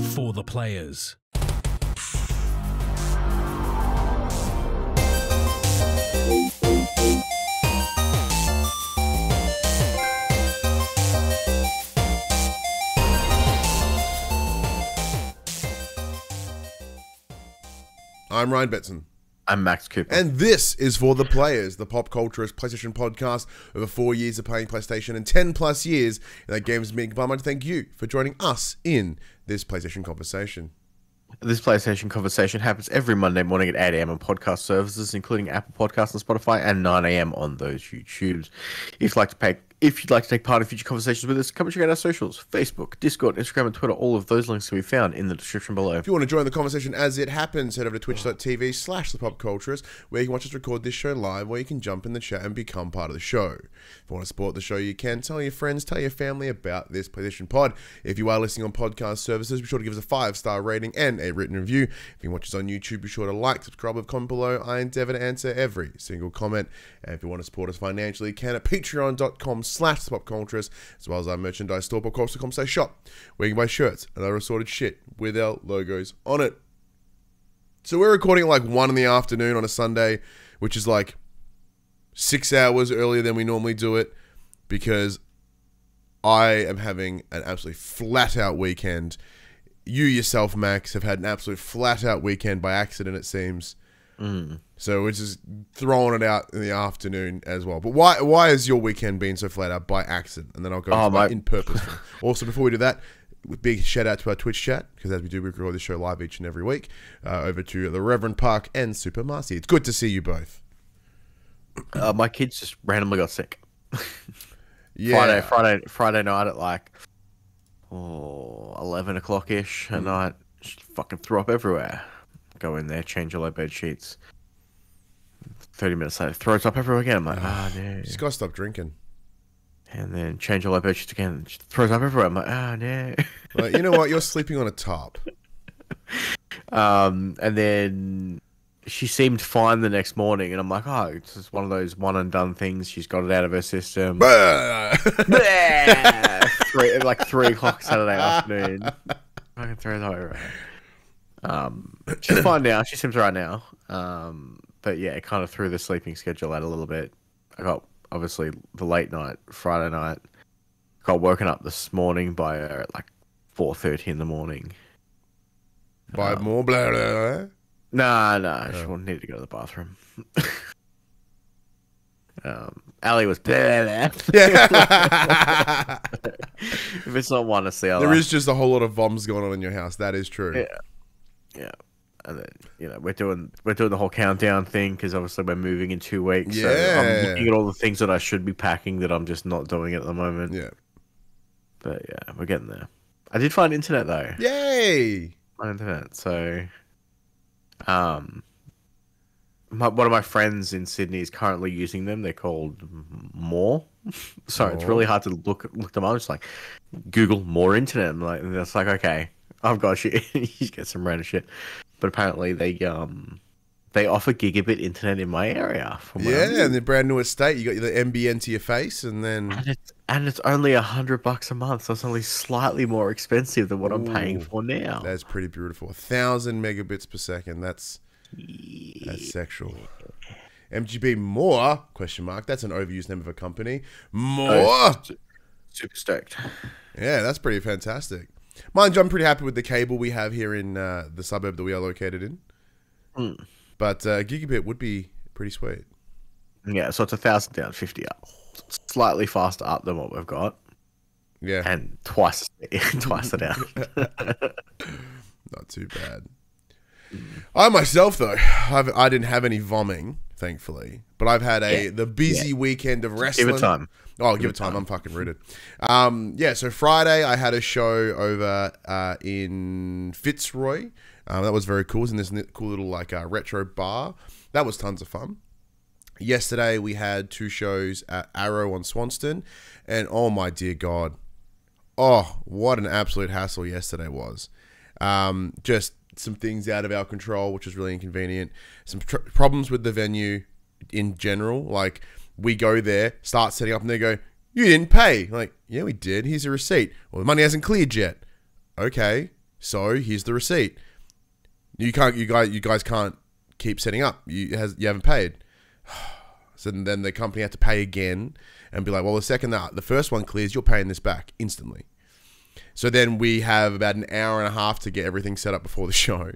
For the players. I'm Ryan Betson. I'm Max Cooper. And this is for the players, the pop culturist PlayStation podcast. Over four years of playing PlayStation and 10 plus years in that games being combined. I'd like to thank you for joining us in this PlayStation conversation. This PlayStation conversation happens every Monday morning at 8 a.m. on podcast services, including Apple Podcasts and Spotify, and 9 a.m. on those YouTubes. If you'd like to pay if you'd like to take part in future conversations with us, come and check out our socials Facebook, Discord, Instagram, and Twitter. All of those links can be found in the description below. If you want to join the conversation as it happens, head over to twitch.tv slash the pop where you can watch us record this show live, where you can jump in the chat and become part of the show. If you want to support the show, you can tell your friends, tell your family about this PlayStation Pod. If you are listening on podcast services, be sure to give us a five star rating and a written review. If you watch us on YouTube, be sure to like, subscribe, and comment below. I endeavor to answer every single comment. And if you want to support us financially, you can at patreon.com slash the as well as our merchandise store, popculture.com slash shop, where you can buy shirts and other assorted shit with our logos on it. So we're recording at like 1 in the afternoon on a Sunday, which is like six hours earlier than we normally do it because I am having an absolutely flat out weekend. You yourself, Max, have had an absolute flat out weekend by accident, it seems. Mm. So we're just throwing it out in the afternoon as well. But why why has your weekend been so flat out by accident? And then I'll go Oh, my in purpose. also, before we do that, big shout out to our Twitch chat because as we do, we record this show live each and every week. Uh, over to the Reverend Park and Super Marcy. It's good to see you both. Uh, my kids just randomly got sick. Yeah, Friday, Friday, Friday night at like oh, 11 o'clock ish Mm. at night. She fucking threw up everywhere. Go in there, change all her bed sheets. 30 minutes later, throws up everywhere again. I'm like, ah, no. Just gotta stop drinking. And then change all her bed sheets again. She throws up everywhere. I'm like, ah, no. Like, you know what? You're sleeping on a tarp. Um, and then she seemed fine the next morning, and I'm like, oh, it's just one of those one and done things. She's got it out of her system. three, like three o'clock Saturday afternoon. I can throw up everywhere. Um, she's fine now. She seems right now. Um, but yeah, it kind of threw the sleeping schedule out a little bit. I got obviously the late night Friday night. Got woken up this morning by her at like four thirty in the morning. Buy more blah blah. blah. Nah, nah, she won't need to go to the bathroom. um, Ali was blah, blah, blah. Yeah. if it's not one, it's the other. there is just a whole lot of bombs going on in your house. That is true. Yeah. Yeah. And then you know we're doing we're doing the whole countdown thing because obviously we're moving in two weeks. So Yeah. I'm looking at all the things that I should be packing that I'm just not doing at the moment. Yeah. But yeah, we're getting there. I did find internet though. Yay! My internet. So, um, my, one of my friends in Sydney is currently using them. They're called More. Sorry, it's really hard to look look them up. It's like Google More Internet. I'm like, and it's like, okay, I've got you. you get some random shit. But apparently they um they offer gigabit internet in my area. Yeah, and the brand new estate, you got the NBN to your face, and then and it's and it's only a hundred bucks a month, so it's only slightly more expensive than what I'm paying for now. that's pretty beautiful. A thousand megabits per second. That's that's sexual. MGB more question mark. That's an overused name of a company. More. Oh, Super stoked. Yeah, that's pretty fantastic. Mind you, I'm pretty happy with the cable we have here in uh, the suburb that we are located in. Mm. But uh, gigabit would be pretty sweet. Yeah, so it's a thousand down, fifty up, slightly faster up than what we've got, Yeah, and twice twice the down. not too bad. I myself, though, I've, I didn't have any vomiting, thankfully. But I've had a Yeah. the busy weekend of wrestling. Give it time. Oh, give, it time. I'm fucking rooted. Um, yeah, so Friday I had a show over uh, in Fitzroy. Um, that was very cool. It was in this cool little like uh, retro bar. That was tons of fun. Yesterday we had two shows at Arrow on Swanston, and oh my dear God, oh what an absolute hassle yesterday was. Um, just some things out of our control, which was really inconvenient. Some tr- problems with the venue in general. Like we go there, start setting up, and they go, "You didn't pay." I'm Like, yeah, we did. Here's a receipt. Well, the money hasn't cleared yet. Okay, So here's the receipt. You can't. You guys. You guys can't keep setting up. You has. You haven't paid. So then the company had to pay again and be like, well, the second that the first one clears, you're paying this back instantly. So then we have about an hour and a half to get everything set up before the show.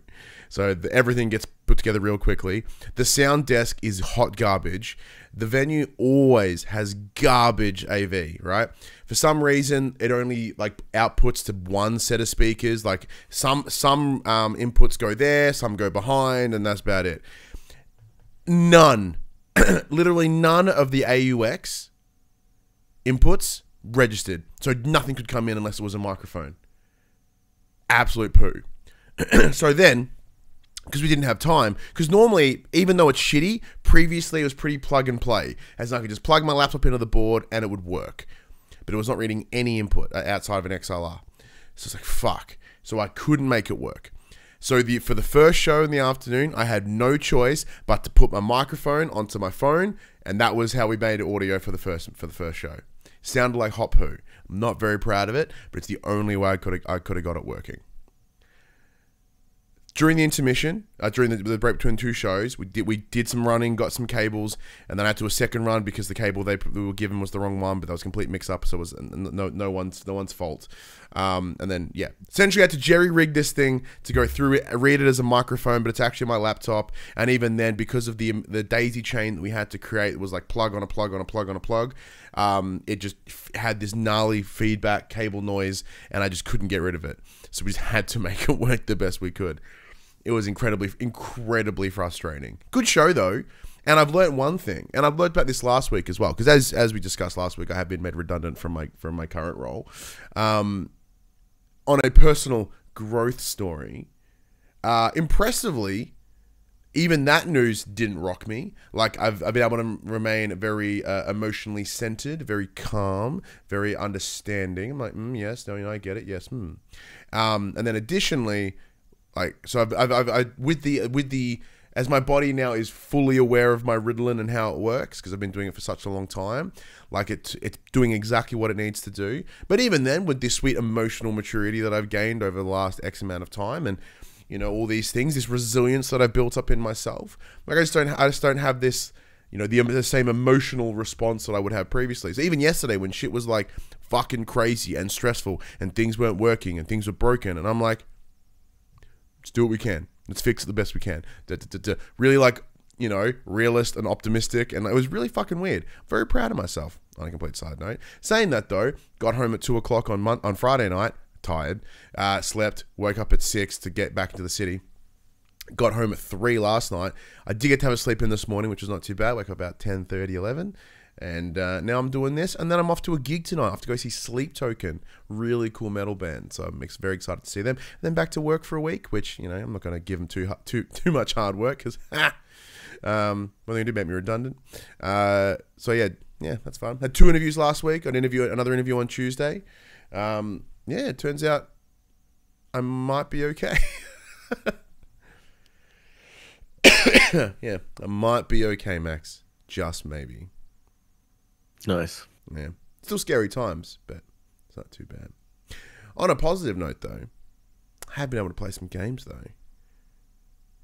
So the, everything gets put together real quickly. The sound desk is hot garbage. The venue always has garbage AV, right? For some reason, it only like outputs to one set of speakers. Like some some um, inputs go there, some go behind, and that's about it. None, literally none of the AUX inputs registered. So nothing could come in unless it was a microphone. Absolute poo. so then, because we didn't have time, because normally, even though it's shitty, previously it was pretty plug and play, as I could just plug my laptop into the board and it would work. But it was not reading any input uh, outside of an XLR. So it's like, fuck. So I couldn't make it work. So the for the first show in the afternoon, I had no choice but to put my microphone onto my phone, and that was how we made audio for the first for the first show. Sounded like hot poo. I'm not very proud of it, but it's the only way I could I could have got it working. During the intermission, uh, during the, the, break between two shows, we did we did some running, got some cables, and then I had to do a second run because the cable they, we were given was the wrong one, but that was complete mix up, so it was no no one's no one's fault. Um, and then yeah, essentially I had to jerry rig this thing to go through it, read it as a microphone, but it's actually my laptop. And even then, because of the the daisy chain that we had to create, it was like plug on a plug on a plug on a plug. Um, it just had this gnarly feedback cable noise, and I just couldn't get rid of it. So we just had to make it work the best we could. It was incredibly, incredibly frustrating. Good show though. And I've learned one thing, and I've learned about this last week as well, because as as we discussed last week, I have been made redundant from my from my current role. Um, on a personal growth story, uh, impressively, even that news didn't rock me. Like I've, I've been able to remain very uh, emotionally centered, very calm, very understanding. I'm like, mm, yes, no, you know, I get it. Yes, hmm. Um, and then additionally, like so, I've, I've, I've I, with the with the as my body now is fully aware of my Ritalin and how it works because I've been doing it for such a long time. Like it's it's doing exactly what it needs to do. But even then, with this sweet emotional maturity that I've gained over the last X amount of time, and you know all these things, this resilience that I've built up in myself, like I just don't I just don't have this. You know, the, um, the same emotional response that I would have previously. So even yesterday when shit was like fucking crazy and stressful and things weren't working and things were broken and I'm like, let's do what we can. Let's fix it the best we can. Da, da, da, really like, you know, realist and optimistic. And it was really fucking weird. Very proud of myself on a complete side note. Saying that though, got home at two o'clock on on Friday night, tired, uh, slept, woke up at six to get back into the city. Got home at three last night. I did get to have a sleep in this morning, which was not too bad. Woke up about 10, 30, 11. And uh, now I'm doing this, and then I'm off to a gig tonight. I have to go see Sleep Token, really cool metal band. So I'm very excited to see them. And then back to work for a week, which you know I'm not going to give them too too too much hard work because um, well they do make me redundant. Uh, so yeah, yeah, that's fun. Had two interviews last week. An interview, another interview on Tuesday. Um, yeah, it turns out I might be okay. yeah, I might be okay, Max. Just maybe. Nice. Yeah. Still scary times, but it's not too bad. On a positive note, though, I have been able to play some games, though.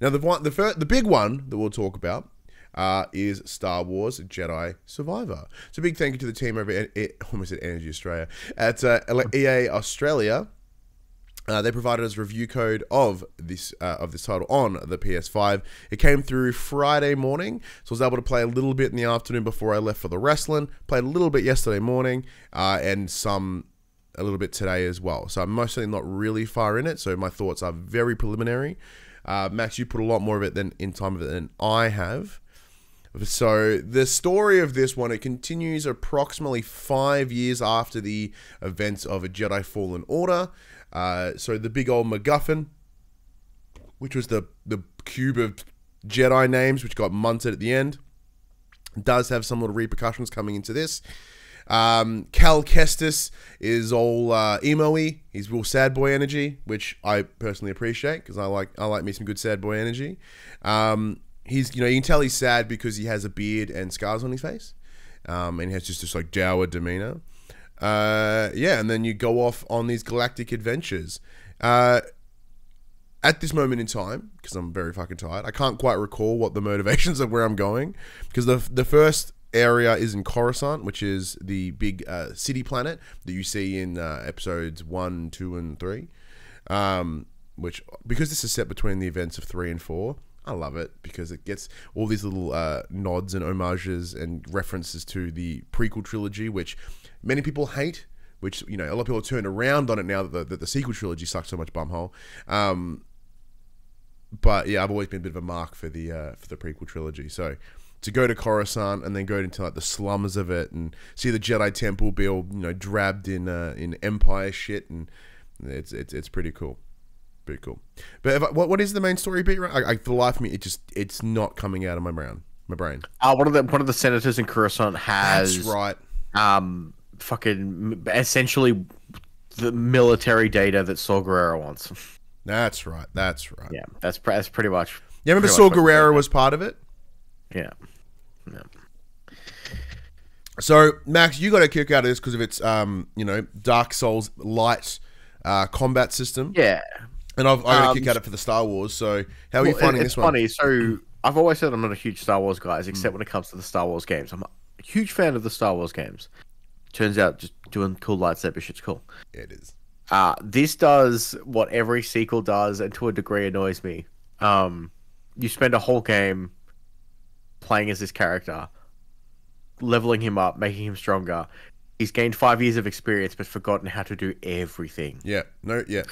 Now, the one, the first, the big one that we'll talk about uh, is Star Wars Jedi Survivor. So, big thank you to the team over at, almost at Energy Australia at uh, EA Australia uh, they provided us review code of this uh, of this title on the PS5. It came through Friday morning, so I was able to play a little bit in the afternoon before I left for the wrestling. Played a little bit yesterday morning, uh, and some a little bit today as well. So I'm mostly not really far in it. So my thoughts are very preliminary. Uh, Max, you put a lot more of it than in time of it than I have. So the story of this one it continues approximately five years after the events of a Jedi Fallen Order. Uh, so the big old MacGuffin, which was the the cube of Jedi names, which got munted at the end, does have some little repercussions coming into this. Um, Cal Kestis is all uh, emo-y. He's real sad boy energy, which I personally appreciate because I like I like me some good sad boy energy. Um, he's you know you can tell he's sad because he has a beard and scars on his face, um, and he has just this like dour demeanor. Uh, yeah, and then you go off on these galactic adventures. Uh, at this moment in time, because I'm very fucking tired, I can't quite recall what the motivations of where I'm going. Because the the first area is in Coruscant, which is the big uh, city planet that you see in uh, episodes one, two, and three. Um, which because this is set between the events of three and four, I love it because it gets all these little uh, nods and homages and references to the prequel trilogy, which many people hate. Which you know, a lot of people turned around on it now that the, that the sequel trilogy sucks so much bumhole. Um, but yeah, I've always been a bit of a mark for the uh, for the prequel trilogy. So to go to Coruscant and then go into like the slums of it and see the Jedi Temple be all you know drabbed in uh, in Empire shit and it's it's it's pretty cool, pretty cool. But I, what what is the main story beat? I, I, for the life of me, it just it's not coming out of my brain. My brain. Uh, one of the one of the senators in Coruscant has That's right. um fucking essentially the military data that Saw Gerrera wants. That's right. That's right. Yeah, that's that's pretty much. Yeah, remember pretty Saw much what- Gerrera was part of it. Yeah. yeah. So Max, you got a kick out of this because of its um you know Dark Souls light uh, combat system. Yeah. And I've, I got a Um, kick out of it for the Star Wars. So how are you finding it- this it's one? Hmm. funny. So I've always said I'm not a huge Star Wars guy, except when it comes to the Star Wars games. I'm a huge fan of the Star Wars games. Turns out, just doing cool lightsaber shit's cool. Yeah, it is. Uh, this does what every sequel does, and to a degree annoys me. Um, you spend a whole game playing as this character, leveling him up, making him stronger. He's gained five years of experience, but forgotten how to do everything. Yeah. No. Yeah.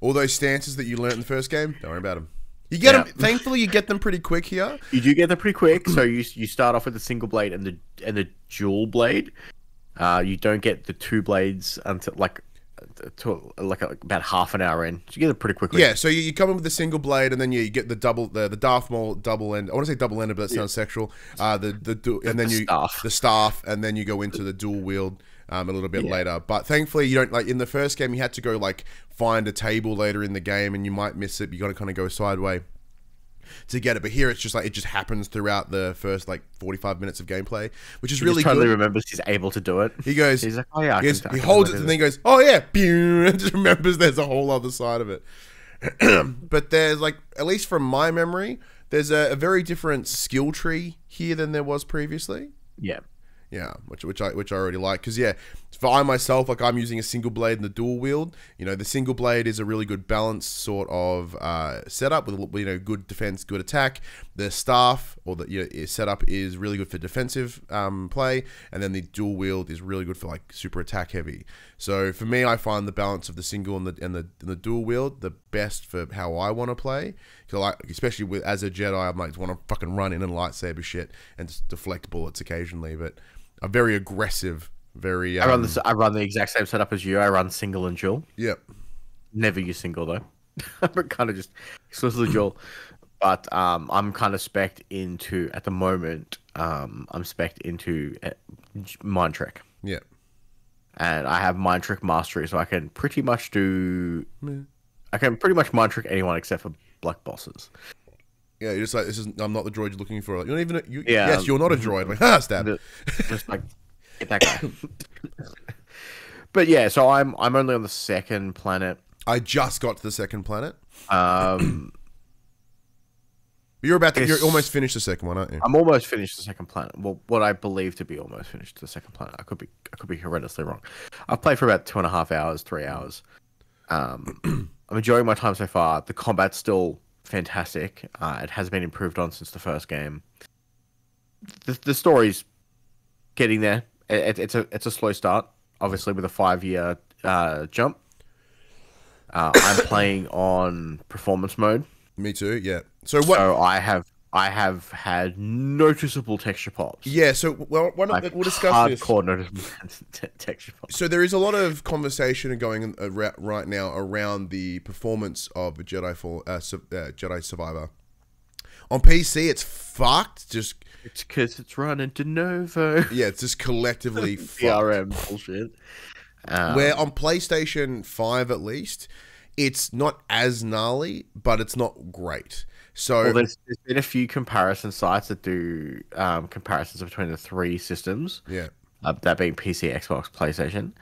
All those stances that you learnt in the first game, don't worry about them. You get Yeah. them. Thankfully, you get them pretty quick here. You do get them pretty quick. So you you start off with the single blade and the and the dual blade. Uh, you don't get the two blades until like to like about half an hour in. So you get it pretty quickly. Yeah. So you, you come in with the single blade, and then you, you get the double, the, the Darth Maul double end. I want to say double ended, but that sounds sexual. Uh, the the du- and then The you staff. the staff, and then you go into the dual wield. Um, a little bit Yeah. later, but thankfully you don't like in the first game. You had to go like find a table later in the game, and you might miss it. You got to kind of go sideways to get it. But here it's just like it just happens throughout the first like forty five minutes of gameplay, which is He really totally good. remembers he's able to do it. He goes, He's like, oh yeah, he, goes- he holds it and this." then goes, "Oh yeah," and just remembers there's a whole other side of it. but there's like, at least from my memory, there's a, a very different skill tree here than there was previously. yeah. Yeah, which which I which I already like because yeah, for I myself like I'm using a single blade and the dual wield. You know, the single blade is a really good balance sort of uh, setup with you know good defense, good attack. The staff or the you know, setup is really good for defensive um, play, and then the dual wield is really good for like super attack heavy. So for me, I find the balance of the single and the and the, and the dual wield the best for how I want to play. So like especially with as a Jedi, I'm like want to fucking run in and lightsaber shit and just deflect bullets occasionally, but. I'm very aggressive, very. I run Um, this. I run the exact same setup as you. I run single and dual. Yep. Never use single though. but kind of just exclusively dual. But um, I'm kind of spec into at the moment. Um, I'm spec into uh, mind trick, yeah. and I have mind trick mastery, so I can pretty much do. I can pretty much mind trick anyone except for black bosses. Yeah, you're just like this is. I'm not the droid you're looking for. Like, you're not even. You, Yeah. Yes, you're not a droid. I'm like, ah, stab. The- just like get that guy. but yeah, so I'm I'm only on the second planet. I just got to the second planet. Um, You're about to. You're almost finished the second one, aren't you? I'm almost finished the second planet. Well, what I believe to be almost finished the second planet. I could be I could be horrendously wrong. I've played for about two and a half hours, three hours. Um, I'm enjoying my time so far. The combat's still fantastic. Uh, it has been improved on since the first game. The the story's getting there. It, it, it's a it's a slow start, obviously with a five year uh, jump. Uh, I'm playing on performance mode. Me too. Yeah. So what? So I have I have had noticeable texture pops. yeah. So well, why not, Like we'll discuss this. hardcore noticeable texture pops. So there is a lot of conversation going right now around the performance of Jedi Fall, uh, uh, Jedi Survivor. On PC, it's fucked. Just It's because it's running Denuvo. yeah, it's just collectively fucked. DRM bullshit. Um, Where on PlayStation 5 at least, it's not as gnarly, but it's not great. So well, there's, there's been a few comparison sites that do um, comparisons between the three systems, yeah, uh, that being PC, Xbox, PlayStation.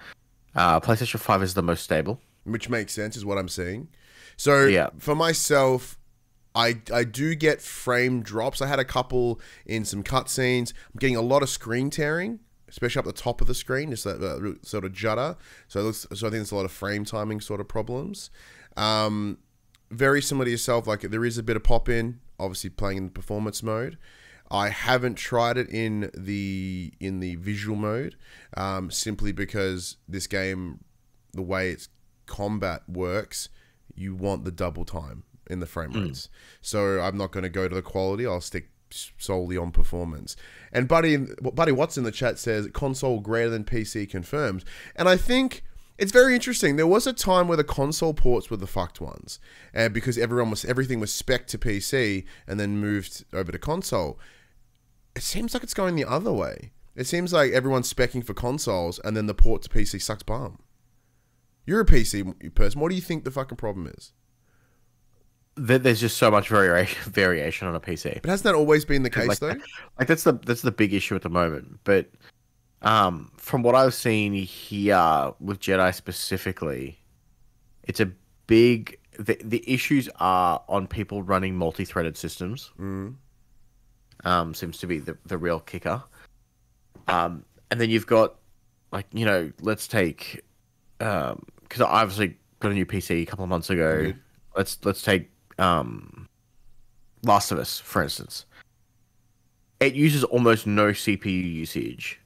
Uh, PlayStation 5 is the most stable. which makes sense, is what I'm seeing. So Yeah. for myself, I I do get frame drops. I had a couple in some cutscenes. I'm getting a lot of screen tearing, especially up the top of the screen, just that uh, sort of judder. So looks, so I think there's a lot of frame timing sort of problems. Um, very similar to yourself, like there is a bit of pop in, obviously playing in the performance mode. I haven't tried it in the in the visual mode, um, simply because this game, the way its combat works, you want the double time in the frame hmm. rates. So I'm not going to go to the quality. I'll stick solely on performance. And Buddy, Buddy Watts in the chat says console greater than PC confirmed, and I think it's very interesting. There was a time where the console ports were the fucked ones, and because everyone was everything was spec to PC and then moved over to console. It seems like it's going the other way. It seems like everyone's specking for consoles, and then the port to PC sucks bum. You're a PC person. What do you think the fucking problem is? There- There's just so much variation variation on a PC. But hasn't that always been the case like, though? like that's the that's the big issue at the moment. But um, from what I've seen here with Jedi specifically, it's a big. The, the issues are on people running multi-threaded systems. Mm. Um, seems to be the the real kicker. Um, and then you've got like you know, let's take um, because I obviously got a new PC a couple of months ago. Good. Let's let's take um, Last of Us for instance. It uses almost no CPU usage,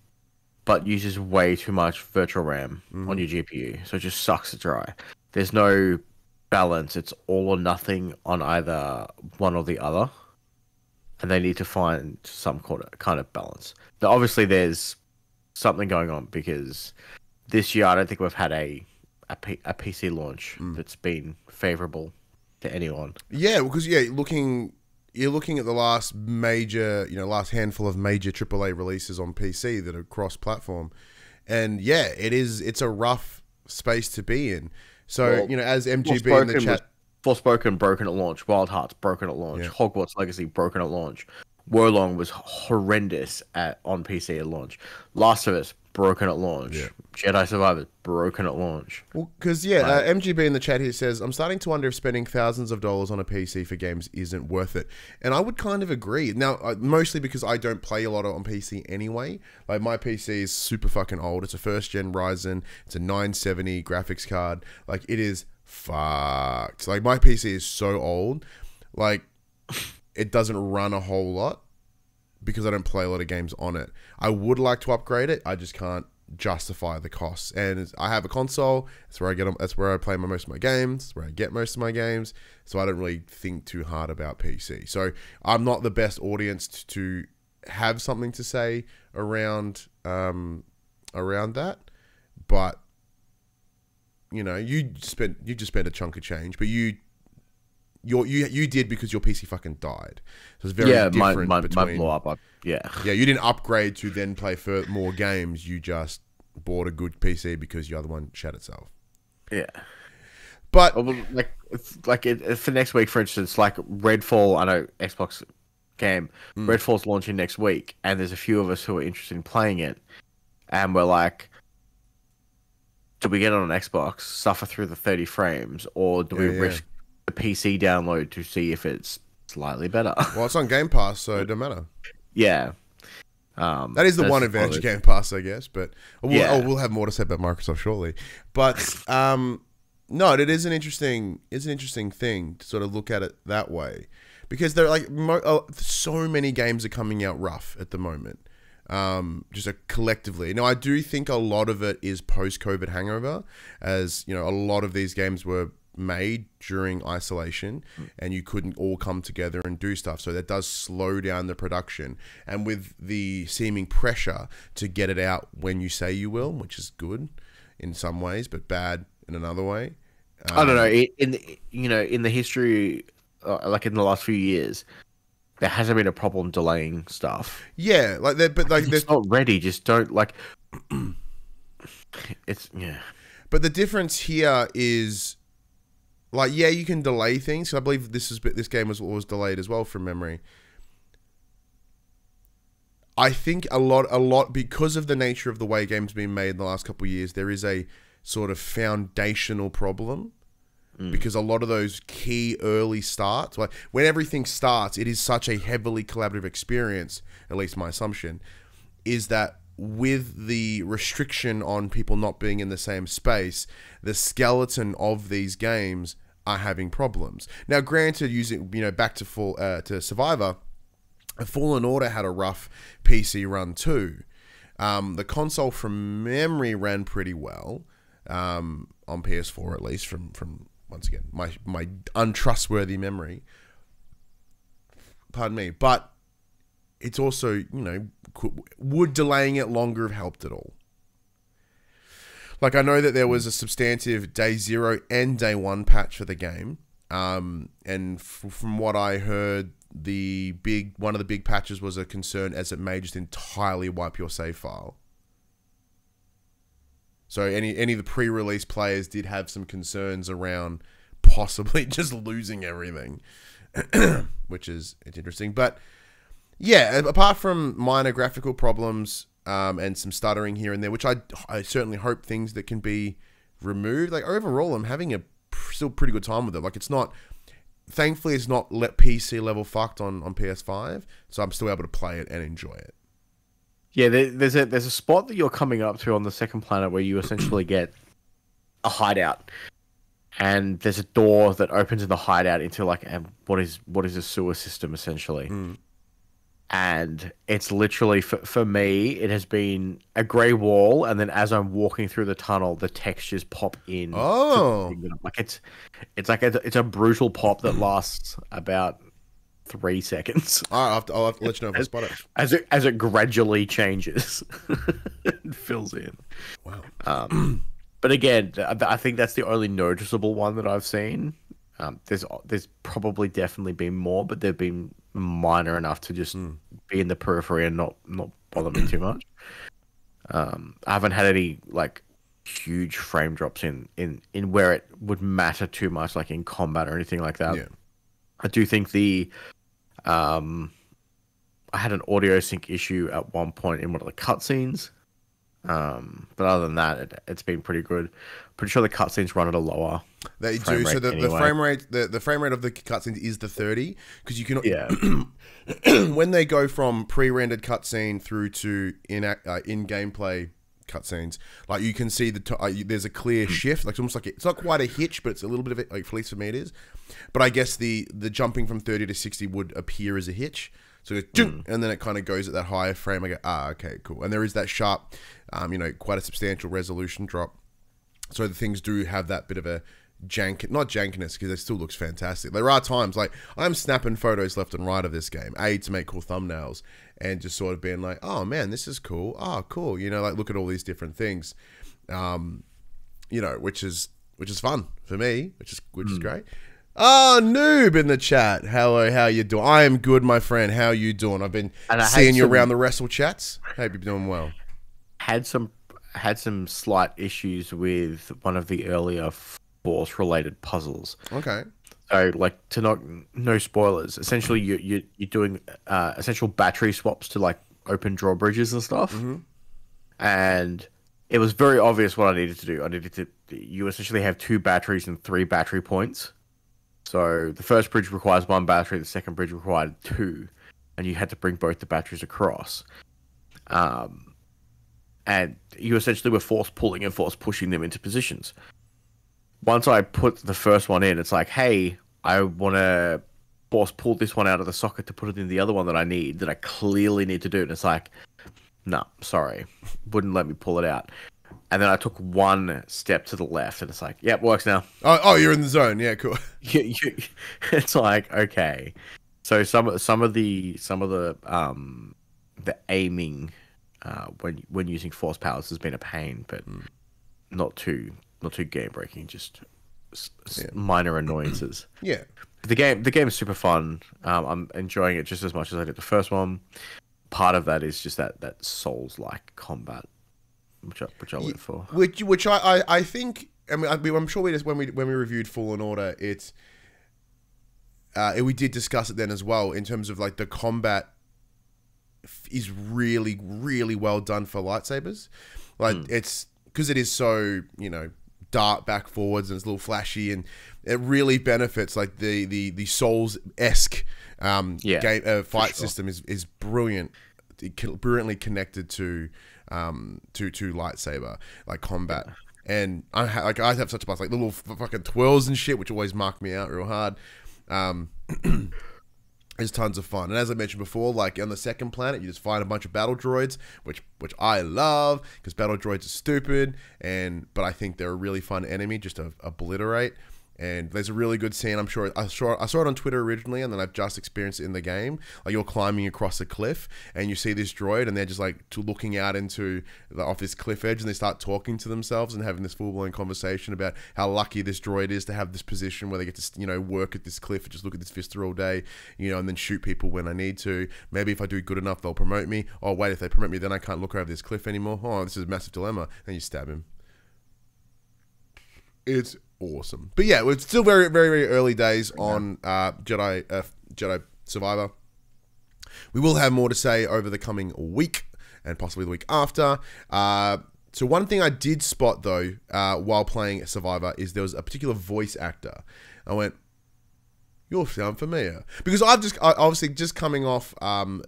but uses way too much virtual RAM on your GPU, so it just sucks it dry. There's no balance; it's all or nothing on either one or the other, and they need to find some kind of, kind of balance. Now, obviously, there's something going on because this year I don't think we've had a a, P- a PC launch that's been favorable to anyone. Yeah, because yeah, looking you're looking at the last major, you know, last handful of major AAA releases on PC that are cross-platform, and yeah, it is. It's a rough space to be in. So Well, you know, as MGB in the chat, was Forspoken broken at launch, Wild Hearts broken at launch, Yeah. Hogwarts Legacy broken at launch, Wo Long was horrendous at on PC at launch, Last of Us broken at launch, Yeah. Jedi Survivor broken at launch. because yeah, uh, MGB in the chat here says, "I'm starting to wonder if spending thousands of dollars on a PC for games isn't worth it," and I would kind of agree. Now, uh, mostly because I don't play a lot on PC anyway. Like my PC is super fucking old. It's a first gen Ryzen. It's a 970 graphics card. Like it is fucked. Like my PC is so old. Like it doesn't run a whole lot because I don't play a lot of games on it. I would like to upgrade it. I just can't justify the costs. And I have a console. That's where I get. That's where I play my, most of my games. Where I get most of my games. So I don't really think too hard about PC. So I'm not the best audience t- to have something to say around um, around that. But you know, you spent you just spent a chunk of change, but you. Your, you you did because your PC fucking died. So it's very yeah, different mine, between mine blew up. I, uh, yeah, yeah, you didn't upgrade to then play for more games. You just bought a good PC because your other one shat itself. yeah. But like, like it, for next week, for instance, like Redfall. I know Xbox game. Hmm. Redfall's launching next week, and there's a few of us who are interested in playing it, and we're like, do we get it on Xbox, suffer through the 30 frames, or do we Yeah, yeah. risk the PC download to see if it's slightly better? well, it's on Game Pass, so it don't matter. yeah. Um, That is the one advantage of Game Pass, I guess. But we'll, Yeah. oh, we'll have more to say about Microsoft shortly. But um, no, it is an interesting, it's an interesting thing to sort of look at it that way, because there are like mo- oh, so many games are coming out rough at the moment. Um, just a collectively. Now, I do think a lot of it is post-COVID hangover, as you know, a lot of these games were made during isolation and you couldn't all come together and do stuff so that does slow down the production and with the seeming pressure to get it out when you say you will which is good in some ways but bad in another way I don't know. In, in the, you know, in the history, uh, like in the last few years, there hasn't been a problem delaying stuff. yeah like that but like it's not ready. Just don't like. it's yeah. But the difference here is, like, yeah, you can delay things. I believe this is this game was was delayed as well from memory. I think a lot, a lot because of the nature of the way games have been made in the last couple of years, there is a sort of foundational problem mm. because a lot of those key early starts, like when everything starts, it is such a heavily collaborative experience. At least my assumption is that with the restriction on people not being in the same space, the skeleton of these games are having problems. Now, granted, using you know back to full uh, to Survivor, Fallen Order had a rough PC run too. Um, the console from memory ran pretty well um, on PS4 at least from from once again my my untrustworthy memory. Pardon me, but it's also you know would delaying it longer have helped at all? Like I know that there was a substantive day zero and day one patch for the game, um, and f- from what I heard, the big one of the big patches was a concern as it may just entirely wipe your save file. So any any of the pre-release players did have some concerns around possibly just losing everything, which is it's interesting. But yeah, apart from minor graphical problems um, and some stuttering here and there, which I I certainly hope things that can be removed. Like overall, I'm having a still pretty good time with it. Like it's not. Thankfully, it's not let PC level fucked on, on PS5, so I'm still able to play it and enjoy it. Yeah, there, there's a there's a spot that you're coming up to on the second planet where you essentially get a hideout, and there's a door that opens in the hideout into like a, what is what is a sewer system essentially, Mm. And it's literally for for me it has been a grey wall, and then as I'm walking through the tunnel, the textures pop in. Oh. like it's it's like a, it's a brutal pop that lasts about three seconds. I'll have to, I'll have to let you know if I spot it. as it as it gradually changes and fills in. Wow. Um, but again, I think that's the only noticeable one that I've seen. Um, there's there's probably definitely been more, but there've been minor enough to just be in the periphery and not not bother me too much. Um, I haven't had any like huge frame drops in in in where it would matter too much, like in combat or anything like that. Yeah. I do think the um I had an audio sync issue at one point in one of the cutscenes. Um, but other than that, it, it's been pretty good. Pretty sure the cutscenes run at a lower. They do. So the, the anyway. frame rate, the, the frame rate of the cutscenes is the 30 because you can Yeah, when they go from pre-rendered cutscene through to in uh, in gameplay cutscenes, like you can see the uh, you- there's a clear Hmm. shift. Like it's almost like it's not quite a hitch, but it's a little bit of it. Like at least for me, it is. But I guess the the jumping from 30 to 60 would appear as a hitch. So it goes. "Junk," and then it kind of goes at that higher frame. I go, ah, okay, cool. And there is that sharp, um, you know, quite a substantial resolution drop. So the things do have that bit of a jank, not jankiness, because it still looks fantastic. There are times like I'm snapping photos left and right of this game, a to make cool thumbnails, and just sort of being like, oh man, this is cool. Oh, cool. You know, like look at all these different things, um, you know, which is which is fun for me, which is which is great. Oh, noob in the chat. Hello, how you doing? I am good, my friend. How you doing? I've been And I had seeing you some- around the wrestle chats. Hope you're doing well. Had some had some slight issues with one of the earlier force related puzzles. Okay. So, like to not no spoilers. Essentially, you you you're doing uh, essential battery swaps to like open drawbridges and stuff, and it was very obvious what I needed to do. I needed to. You essentially have two batteries and three battery points. So the first bridge requires one battery, the second bridge required two, and you had to bring both the batteries across. Um, and you essentially were force pulling and force pushing them into positions once I put the first one in, it's like, hey, I want to force pull this one out of the socket to put it in the other one that I need, that I clearly need to do. And it's like, no, sorry, wouldn't let me pull it out. And then I took one step to the left, and it's like, yep, works now. Oh, oh, you're in the zone. Yeah, cool. You- you- it's like, okay. So some some of the some of the um the aiming uh, when when using force powers has been a pain, but not too not too game breaking, just s- s- minor annoyances. Yeah. the game the game is super fun. Um, I'm enjoying it just as much as I did the first one. Part of that is just that that Souls like combat, which I, which I live for. which which I, I, I think I mean I, I'm sure we just when we when we reviewed Fallen Order it's uh, we did discuss it then as well in terms of like the combat is really really well done for lightsabers like it's because it is so you know dart back forwards and it's a little flashy and it really benefits like the the the Souls esque um, Yeah, game uh, fight sure. system is is brilliant, It brilliantly connected to um to to lightsaber like combat. And I ha- like I have such a blast, like little f- fucking twirls and shit, which always mark me out real hard. Um, It's tons of fun, and as I mentioned before, like on the second planet, you just find a bunch of battle droids, which which I love because battle droids are stupid, and but I think they're a really fun enemy just to obliterate. And there's a really good scene. I'm sure I saw I saw it on Twitter originally, and then I've just experienced it in the game. Like you're climbing across a cliff, and you see this droid, and they're just like to looking out into the, off this cliff edge, and they start talking to themselves and having this full blown conversation about how lucky this droid is to have this position where they get to you know work at this cliff and just look at this vista all day, you know, and then shoot people when I need to. Maybe if I do good enough, they'll promote me. Oh wait, if they promote me, then I can't look over this cliff anymore. Oh, this is a massive dilemma. And you stab him. It's awesome. But yeah, we're still very, very, very early days on uh, Jedi uh, Jedi Survivor. We will have more to say over the coming week and possibly the week after. Uh, so one thing I did spot though uh, while playing Survivor is there was a particular voice actor. I went, "You sound familiar," because I've just I, obviously just coming off um,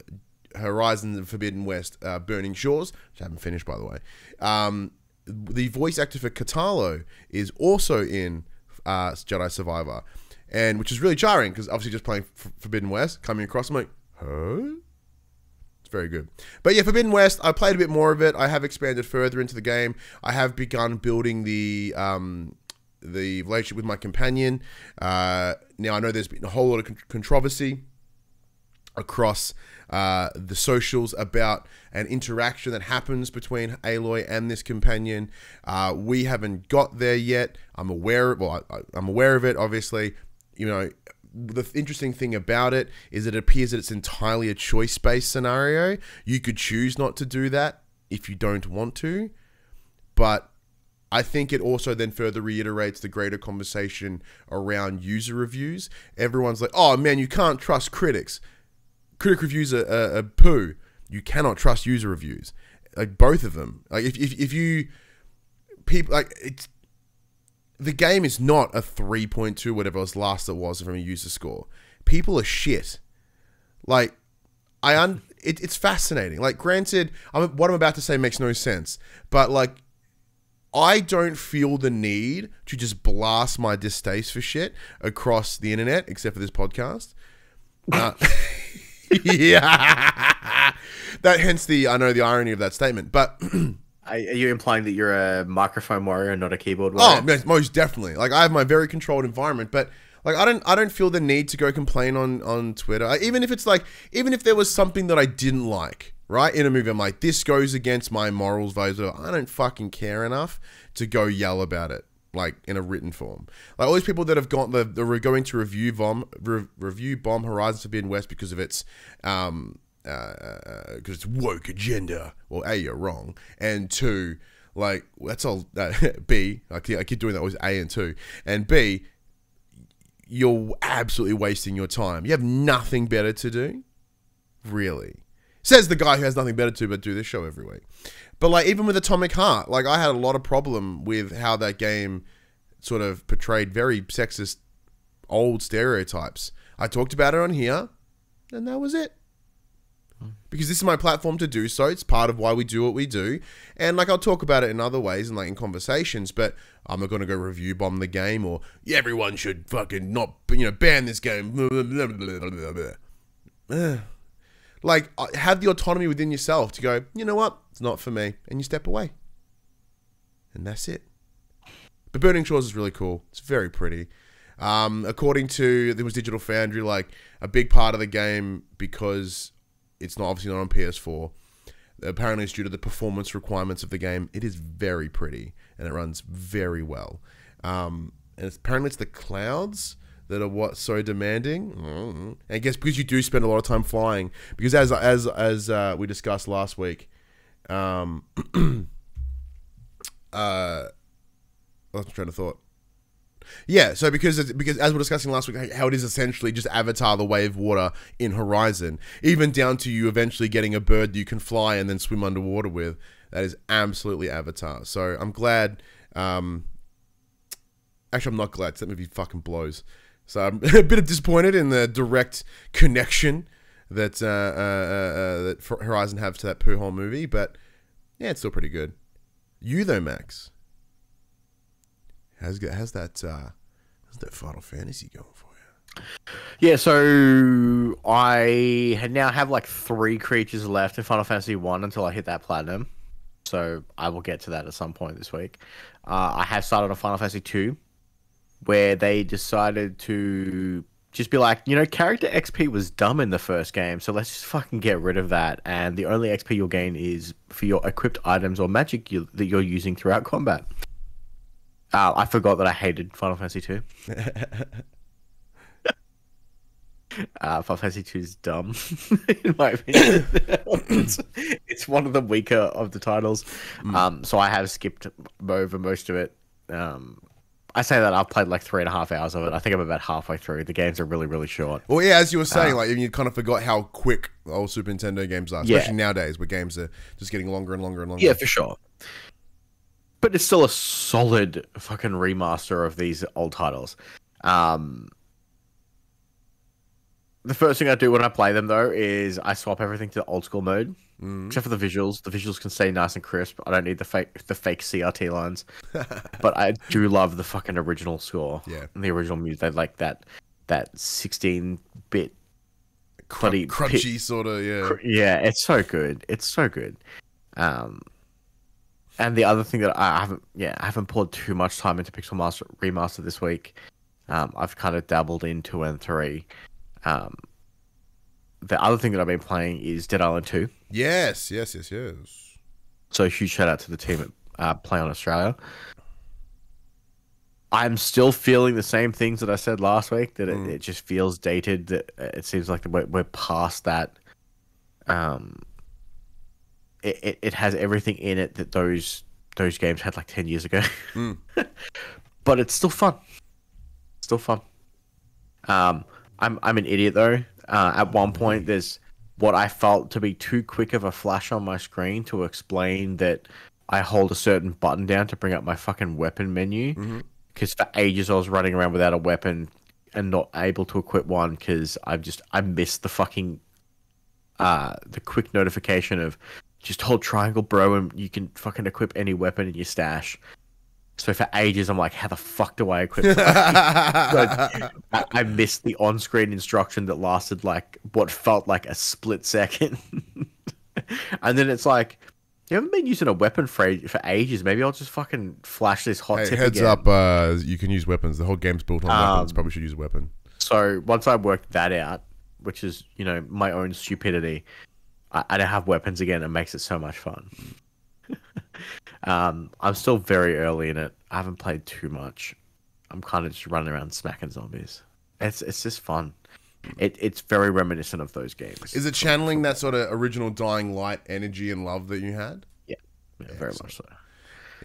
Horizon Forbidden West, uh, Burning Shores, which I haven't finished by the way. Um, the voice actor for Kotallo is also in uh, Jedi Survivor, and which is really jarring because obviously just playing F- Forbidden West, coming across, I'm like, huh? It's very good. But yeah, Forbidden West, I played a bit more of it. I have expanded further into the game. I have begun building the um, the relationship with my companion. Uh, now I know there's been a whole lot of con- controversy across uh, the socials about an interaction that happens between Aloy and this companion. Uh, we haven't got there yet. I'm aware. Well, I, I'm aware of it. Obviously, you know. The interesting thing about it is it appears that it's entirely a choice-based scenario. You could choose not to do that if you don't want to, but I think it also then further reiterates the greater conversation around user reviews. Everyone's like, "Oh man, you can't trust critics." Critic reviews are, are, are poo. You cannot trust user reviews, like both of them. Like if if, if you people like it's the game is not a three point two whatever it was last it was from a user score. People are shit. Like I un it, it's fascinating. Like granted, I'm, what I'm about to say makes no sense, but like I don't feel the need to just blast my distaste for shit across the internet, except for this podcast. Uh, yeah, that hence the I know the irony of that statement, but Are are you implying that you're a microphone warrior, and not a keyboard warrior? oh, most definitely. Like I have my very controlled environment, but like I don't I don't feel the need to go complain on on Twitter, I- even if it's like even if there was something that I didn't like. Right in a movie, I'm like, this goes against my morals, values. I don't fucking care enough to go yell about it, like in a written form. Like all these people that have got the, the going to review bomb, re, review bomb Horizon Forbidden West because of its um uh because it's woke agenda. Well, a you're wrong, and two, like that's all. Uh, B, I keep, I keep doing that with A and two, and B, you're absolutely wasting your time. You have nothing better to do, really. Says the guy who has nothing better to but do this show every week. But like even with Atomic Heart, like I had a lot of problem with how that game sort of portrayed very sexist old stereotypes. I talked about it on here, and that was it. Because this is my platform to do so. It's part of why we do what we do. And like I'll talk about it in other ways and like in conversations, but I'm not gonna go review bomb the game or yeah, everyone should fucking not you know, ban this game. Like uh, have the autonomy within yourself to go, you know what, it's not for me, and you step away. And that's it. But Burning Shores is really cool. It's very pretty. Um, according to there was Digital Foundry, like a big part of the game because it's not obviously not on PS4. Apparently, it's due to the performance requirements of the game. It is very pretty and it runs very well. Um, and it's, apparently, it's the clouds that are what so demanding. Mm. And I guess because you do spend a lot of time flying, because as as as uh, we discussed last week, um, uh, my train of thought. Yeah, so because because as we are discussing last week, how it is essentially just Avatar: The Way of Water in Horizon, even down to you eventually getting a bird that you can fly and then swim underwater with. That is absolutely Avatar. So I'm glad. Um, actually, I'm not glad. That movie fucking blows. So I'm a bit disappointed in the direct connection that uh, uh, uh, uh, that Horizon have to that poo hole movie, but yeah, it's still pretty good. You though, Max, how's how's that uh, how's that Final Fantasy going for you? Yeah, so I now have like three creatures left in Final Fantasy One until I hit that platinum. So I will get to that at some point this week. Uh, I have started on Final Fantasy Two, where they decided to just be like, you know, character XP was dumb in the first game, so let's just fucking get rid of that. And the only XP you'll gain is for your equipped items or magic you, that you're using throughout combat. Uh, I forgot that I hated Final Fantasy Two. Uh, Final Fantasy Two is dumb, in my opinion. it's, it's one of the weaker of the titles. Um, so I have skipped over most of it. Um, I say that I've played like three and a half hours of it. I think I'm about halfway through. The games are really, really short. Well, yeah, as you were saying, like you kind of forgot how quick old Super Nintendo games are, Yeah. especially nowadays where games are just getting longer and longer and longer. Yeah, for sure. But it's still a solid fucking remaster of these old titles. Um, the first thing I do when I play them though is I swap everything to old school mode, Mm. except for the visuals. The visuals can stay nice and crisp. I don't need the fake the fake CRT lines. but I do love the fucking original score. Yeah. the original music. They like that that sixteen bit. Cr- bloody crunchy sort of, yeah. Cr- Yeah, it's so good. It's so good. Um, and the other thing that I haven't, yeah, I haven't poured too much time into Pixel Master Remaster this week. Um, I've kind of dabbled in two and three. Um, the other thing that I've been playing is Dead Island Two. Yes, yes, yes, yes. So huge shout out to the team at uh, PLAION Australia. I'm still feeling the same things that I said last week. That it, Mm. it just feels dated. That it seems like we're, we're past that. Um, it, it, it has everything in it that those those games had like ten years ago. Mm. but it's still fun. Still fun. Um, I'm I'm an idiot though. Uh, at one point, there's what I felt to be too quick of a flash on my screen to explain that I hold a certain button down to bring up my fucking weapon menu. Because for ages I was running around without a weapon and not able to equip one because I've just I missed the fucking uh the quick notification of just hold triangle, bro, and you can fucking equip any weapon in your stash. So for ages I'm like, how the fuck do I equip? I, I missed the on-screen instruction that lasted like what felt like a split second, and then it's like, you haven't been using a weapon for for ages. Maybe I'll just fucking flash this hot Hey, tip heads again. up, uh, you can use weapons. The whole game's built on weapons. Um, Probably should use a weapon. So once I worked that out, which is you know my own stupidity, I, I don't have weapons again. It makes it so much fun. Um, I'm still very early in it. I haven't played too much. I'm kind of just running around smacking zombies. It's it's just fun. It it's very reminiscent of those games. Is it channeling that sort of original Dying Light energy and love that you had? Yeah, very much so.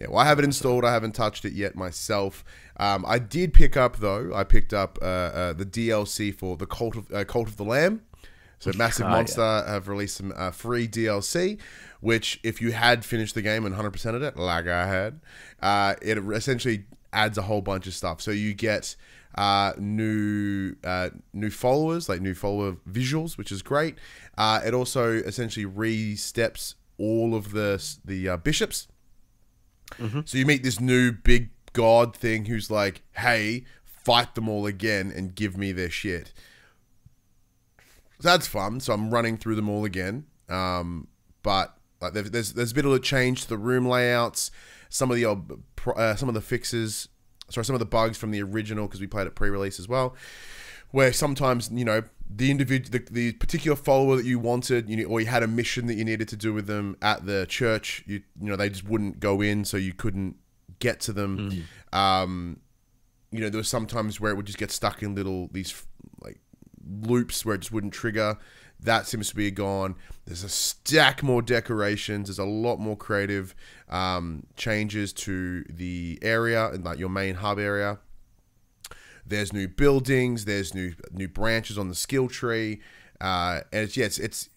Yeah, well, I have it installed. I haven't touched it yet myself. Um, I did pick up though. I picked up uh, uh, the DLC for the Cult of uh, Cult of the Lamb. So Massive Ah, yeah. Monster have released some uh, free DLC, which if you had finished the game and 100% of it, like I had, uh, it essentially adds a whole bunch of stuff. So you get uh, new uh, new followers, like new follower visuals, which is great. Uh, it also essentially re-steps all of the the uh, bishops. So you meet this new big god thing who's like, "Hey, fight them all again and give me their shit." So that's fun. So I'm running through them all again. Um, but like there's there's a bit of a change to the room layouts. Some of the old, uh, some of the fixes, sorry, some of the bugs from the original because we played it pre-release as well. Where sometimes you know the individual, the, the particular follower that you wanted, you know, or you had a mission that you needed to do with them at the church, you you know they just wouldn't go in, so you couldn't get to them. Um, you know, there was sometimes where it would just get stuck in little these loops where it just wouldn't trigger. That seems to be gone. There's a stack more decorations. There's a lot more creative um, changes to the area and like your main hub area. There's new buildings. There's new new branches on the skill tree, uh, and it's yeah, it's, it's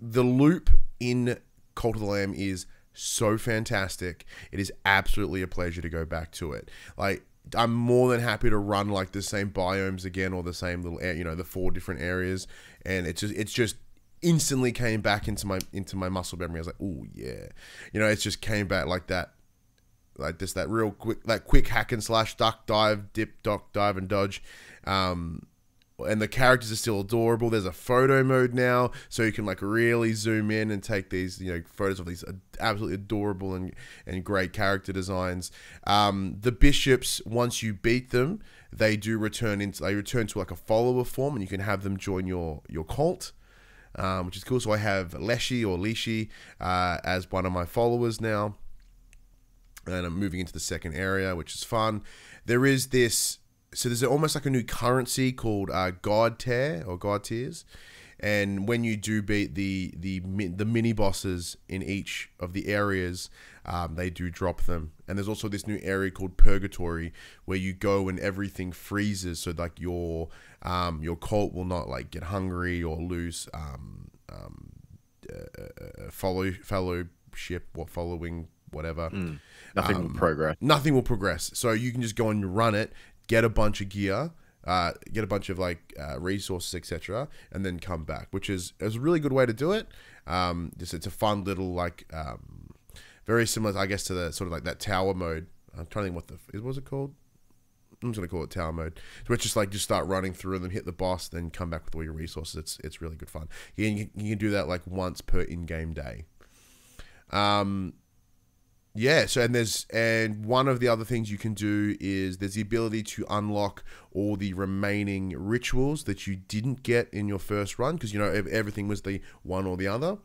the loop in Cult of the Lamb is so fantastic. It is absolutely a pleasure to go back to it. Like I'm more than happy to run like the same biomes again or the same little you know the four different areas and it's just it's just instantly came back into my into my muscle memory. I was like, oh yeah, you know, it's just came back like that, like this that real quick that quick hack and slash duck dive dip duck dive and dodge. Um, and the characters are still adorable. There's a photo mode now, so you can like really zoom in and take these, you know, photos of these absolutely adorable and and great character designs. Um, the bishops, once you beat them, they do return into they return to like a follower form, and you can have them join your your cult. Um, which is cool. So I have Leshy or Lishi uh, as one of my followers now, and I'm moving into the second area, which is fun. There is this so there's almost like a new currency called uh, God Tier or God Tears, and when you do beat the the the mini bosses in each of the areas, um, they do drop them. And there's also this new area called Purgatory where you go and everything freezes, so like your um, your cult will not like get hungry or lose um, um, uh, uh follow fellowship or following whatever. Mm. Nothing will um, progress. Nothing will progress. So you can just go and run it, get a bunch of gear, uh, get a bunch of like uh, resources, etc., and then come back, which is is a really good way to do it. Um, just it's a fun little like um, very similar, I guess, to the sort of like that tower mode. I'm trying to think what the was it called. I'm just gonna call it tower mode. So it's just like just start running through them, hit the boss, then come back with all your resources. It's it's really good fun. You can, you can do that like once per in-game day. Um, yeah, so and there's and one of the other things you can do is there's the ability to unlock all the remaining rituals that you didn't get in your first run because you know everything was the one or the other.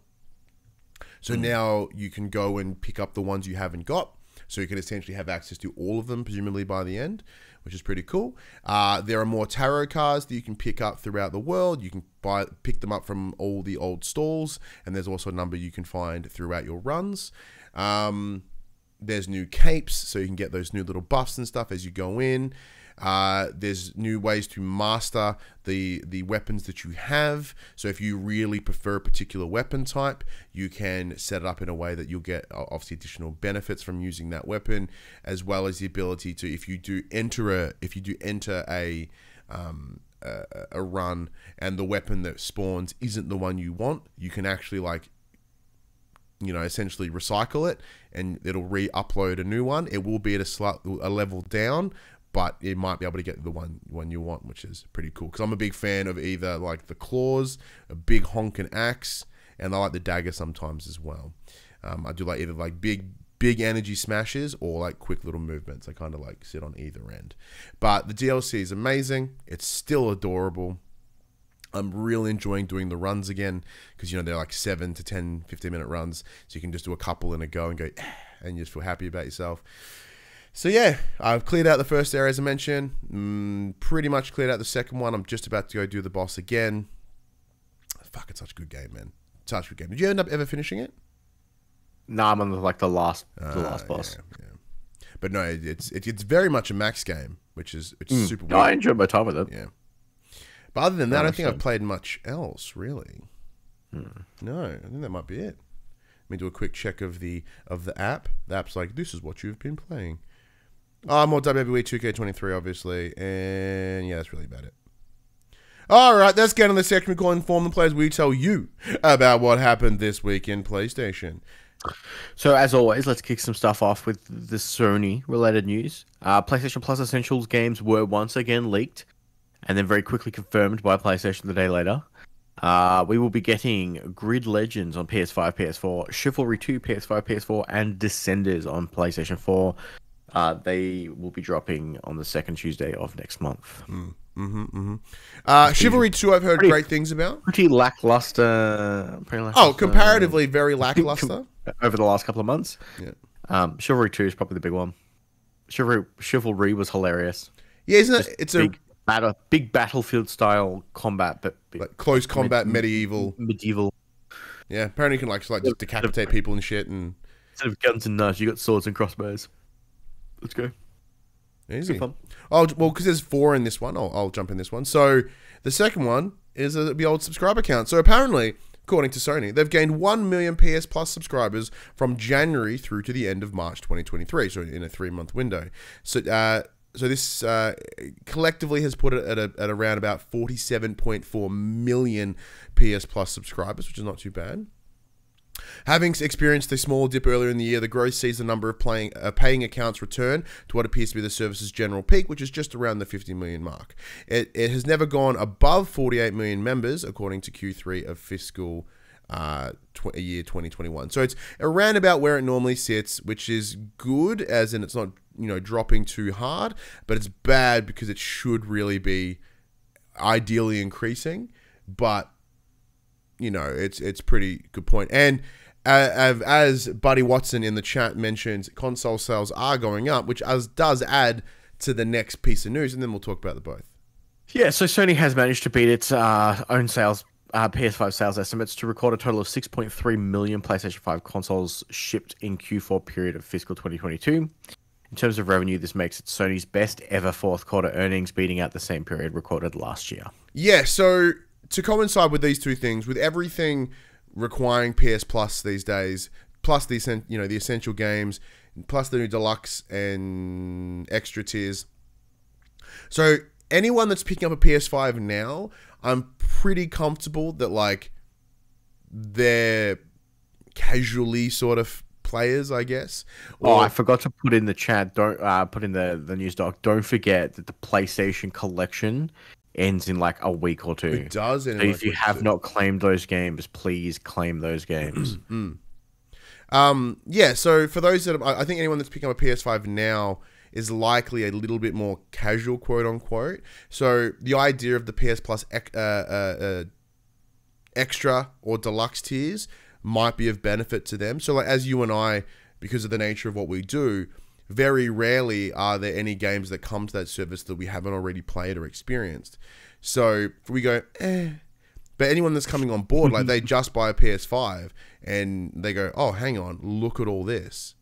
So mm. now you can go and pick up the ones you haven't got. So you can essentially have access to all of them, presumably by the end, which is pretty cool. Uh, there are more tarot cards that you can pick up throughout the world. You can buy, pick them up from all the old stalls, and there's also a number you can find throughout your runs. Um, there's new capes, so you can get those new little buffs and stuff as you go in. Uh, there's new ways to master the the weapons that you have. So if you really prefer a particular weapon type, you can set it up in a way that you'll get obviously additional benefits from using that weapon, as well as the ability to if you do enter a if you do enter a um, a, a run and the weapon that spawns isn't the one you want, you can actually like you know, essentially recycle it and it'll re-upload a new one. It will be at a slight a level down, but it might be able to get the one one you want, which is pretty cool. Because I'm a big fan of either like the claws, a big honking axe, and I like the dagger sometimes as well. Um, I do like either like big big energy smashes or like quick little movements. I kind of like sit on either end. But the DLC is amazing. It's still adorable. I'm really enjoying doing the runs again because you know they're like 7 to 10 15 minute runs so you can just do a couple in a go and go and you just feel happy about yourself. So yeah I've cleared out the first area as I mentioned. Mm, pretty much cleared out the second one. I'm just about to go do the boss again. Fuck it's such a good game man. Such a good game. Did you end up ever finishing it? No I'm on the, like the last uh, the last boss. yeah, yeah. but no it's it's very much a max game which is it's mm. super weird. I enjoyed my time with it. Yeah but other than that, I don't think I've played much else really. Hmm. No, I think that might be it. Let me do a quick check of the of the app. The app's like, this is what you've been playing. Oh, more WWE 2K23, obviously, and yeah, that's really about it. All right, let's get on the section we call Inform the Players. We tell you about what happened this week in PlayStation. So, as always, let's kick some stuff off with the Sony related news. Uh, PlayStation Plus Essentials games were once again leaked and then very quickly confirmed by PlayStation the day later. Uh, we will be getting Grid Legends on PS5, PS4, Chivalry 2, PS5, PS4, and Descenders on PlayStation 4. Uh, they will be dropping on the second Tuesday of next month. Mm, mm-hmm, mm-hmm. Uh, Chivalry 2, I've heard pretty, great things about. Pretty lackluster, pretty lackluster. Oh, comparatively very lackluster. over the last couple of months. Yeah. Um, Chivalry 2 is probably the big one. Chivalry, Chivalry was hilarious. Yeah, isn't it? It's big, a battle, big battlefield style combat, but like close combat, med- medieval, medieval. Yeah, apparently you can like, like just decapitate people and shit, and instead of guns and knives, you got swords and crossbows. Let's go. Easy. Oh well, because there's four in this one. I'll, I'll jump in this one. So the second one is a the old subscriber count. So apparently, according to Sony. They've gained 1 million PS Plus subscribers from January through to the end of March 2023, so in a three month window. So, uh, so this uh, collectively has put it at, a, at around about 47.4 million PS Plus subscribers, which is not too bad. Having experienced a small dip earlier in the year, the growth sees the number of playing, uh, paying accounts return to what appears to be the service's general peak, which is just around the 50 million mark. It, it has never gone above 48 million members, according to Q3 of fiscal uh, tw- year 2021. So it's around about where it normally sits, which is good, as in it's not you know dropping too hard, but it's bad because it should really be ideally increasing, but you know, it's it's pretty good point. And uh, as Buddy Watson in the chat mentions, console sales are going up, which as does add to the next piece of news, and then we'll talk about the both. Yeah, so Sony has managed to beat its uh, own sales, uh, PS5 sales estimates to record a total of 6.3 million PlayStation 5 consoles shipped in Q4 period of fiscal 2022. In terms of revenue, this makes it Sony's best ever fourth quarter earnings, beating out the same period recorded last year. Yeah, so to coincide with these two things, with everything requiring PS Plus these days, plus the you know the essential games, plus the new deluxe and extra tiers. So anyone that's picking up a PS5 now, I'm pretty comfortable that like they're casually sort of players, I guess. Or, oh, I forgot to put in the chat. Don't uh, put in the the news doc. Don't forget that the PlayStation Collection ends in like a week or two. It does. So if you have not claimed those games, please claim those games. mm. Um, yeah. So for those that I think anyone that's picking up a PS5 now is likely a little bit more casual, quote unquote. So the idea of the PS Plus uh, uh, uh, extra or deluxe tiers might be of benefit to them. So like as you and I, because of the nature of what we do, very rarely are there any games that come to that service that we haven't already played or experienced. So we go, eh. But anyone that's coming on board, like they just buy a PS5 and they go, oh, hang on, look at all this.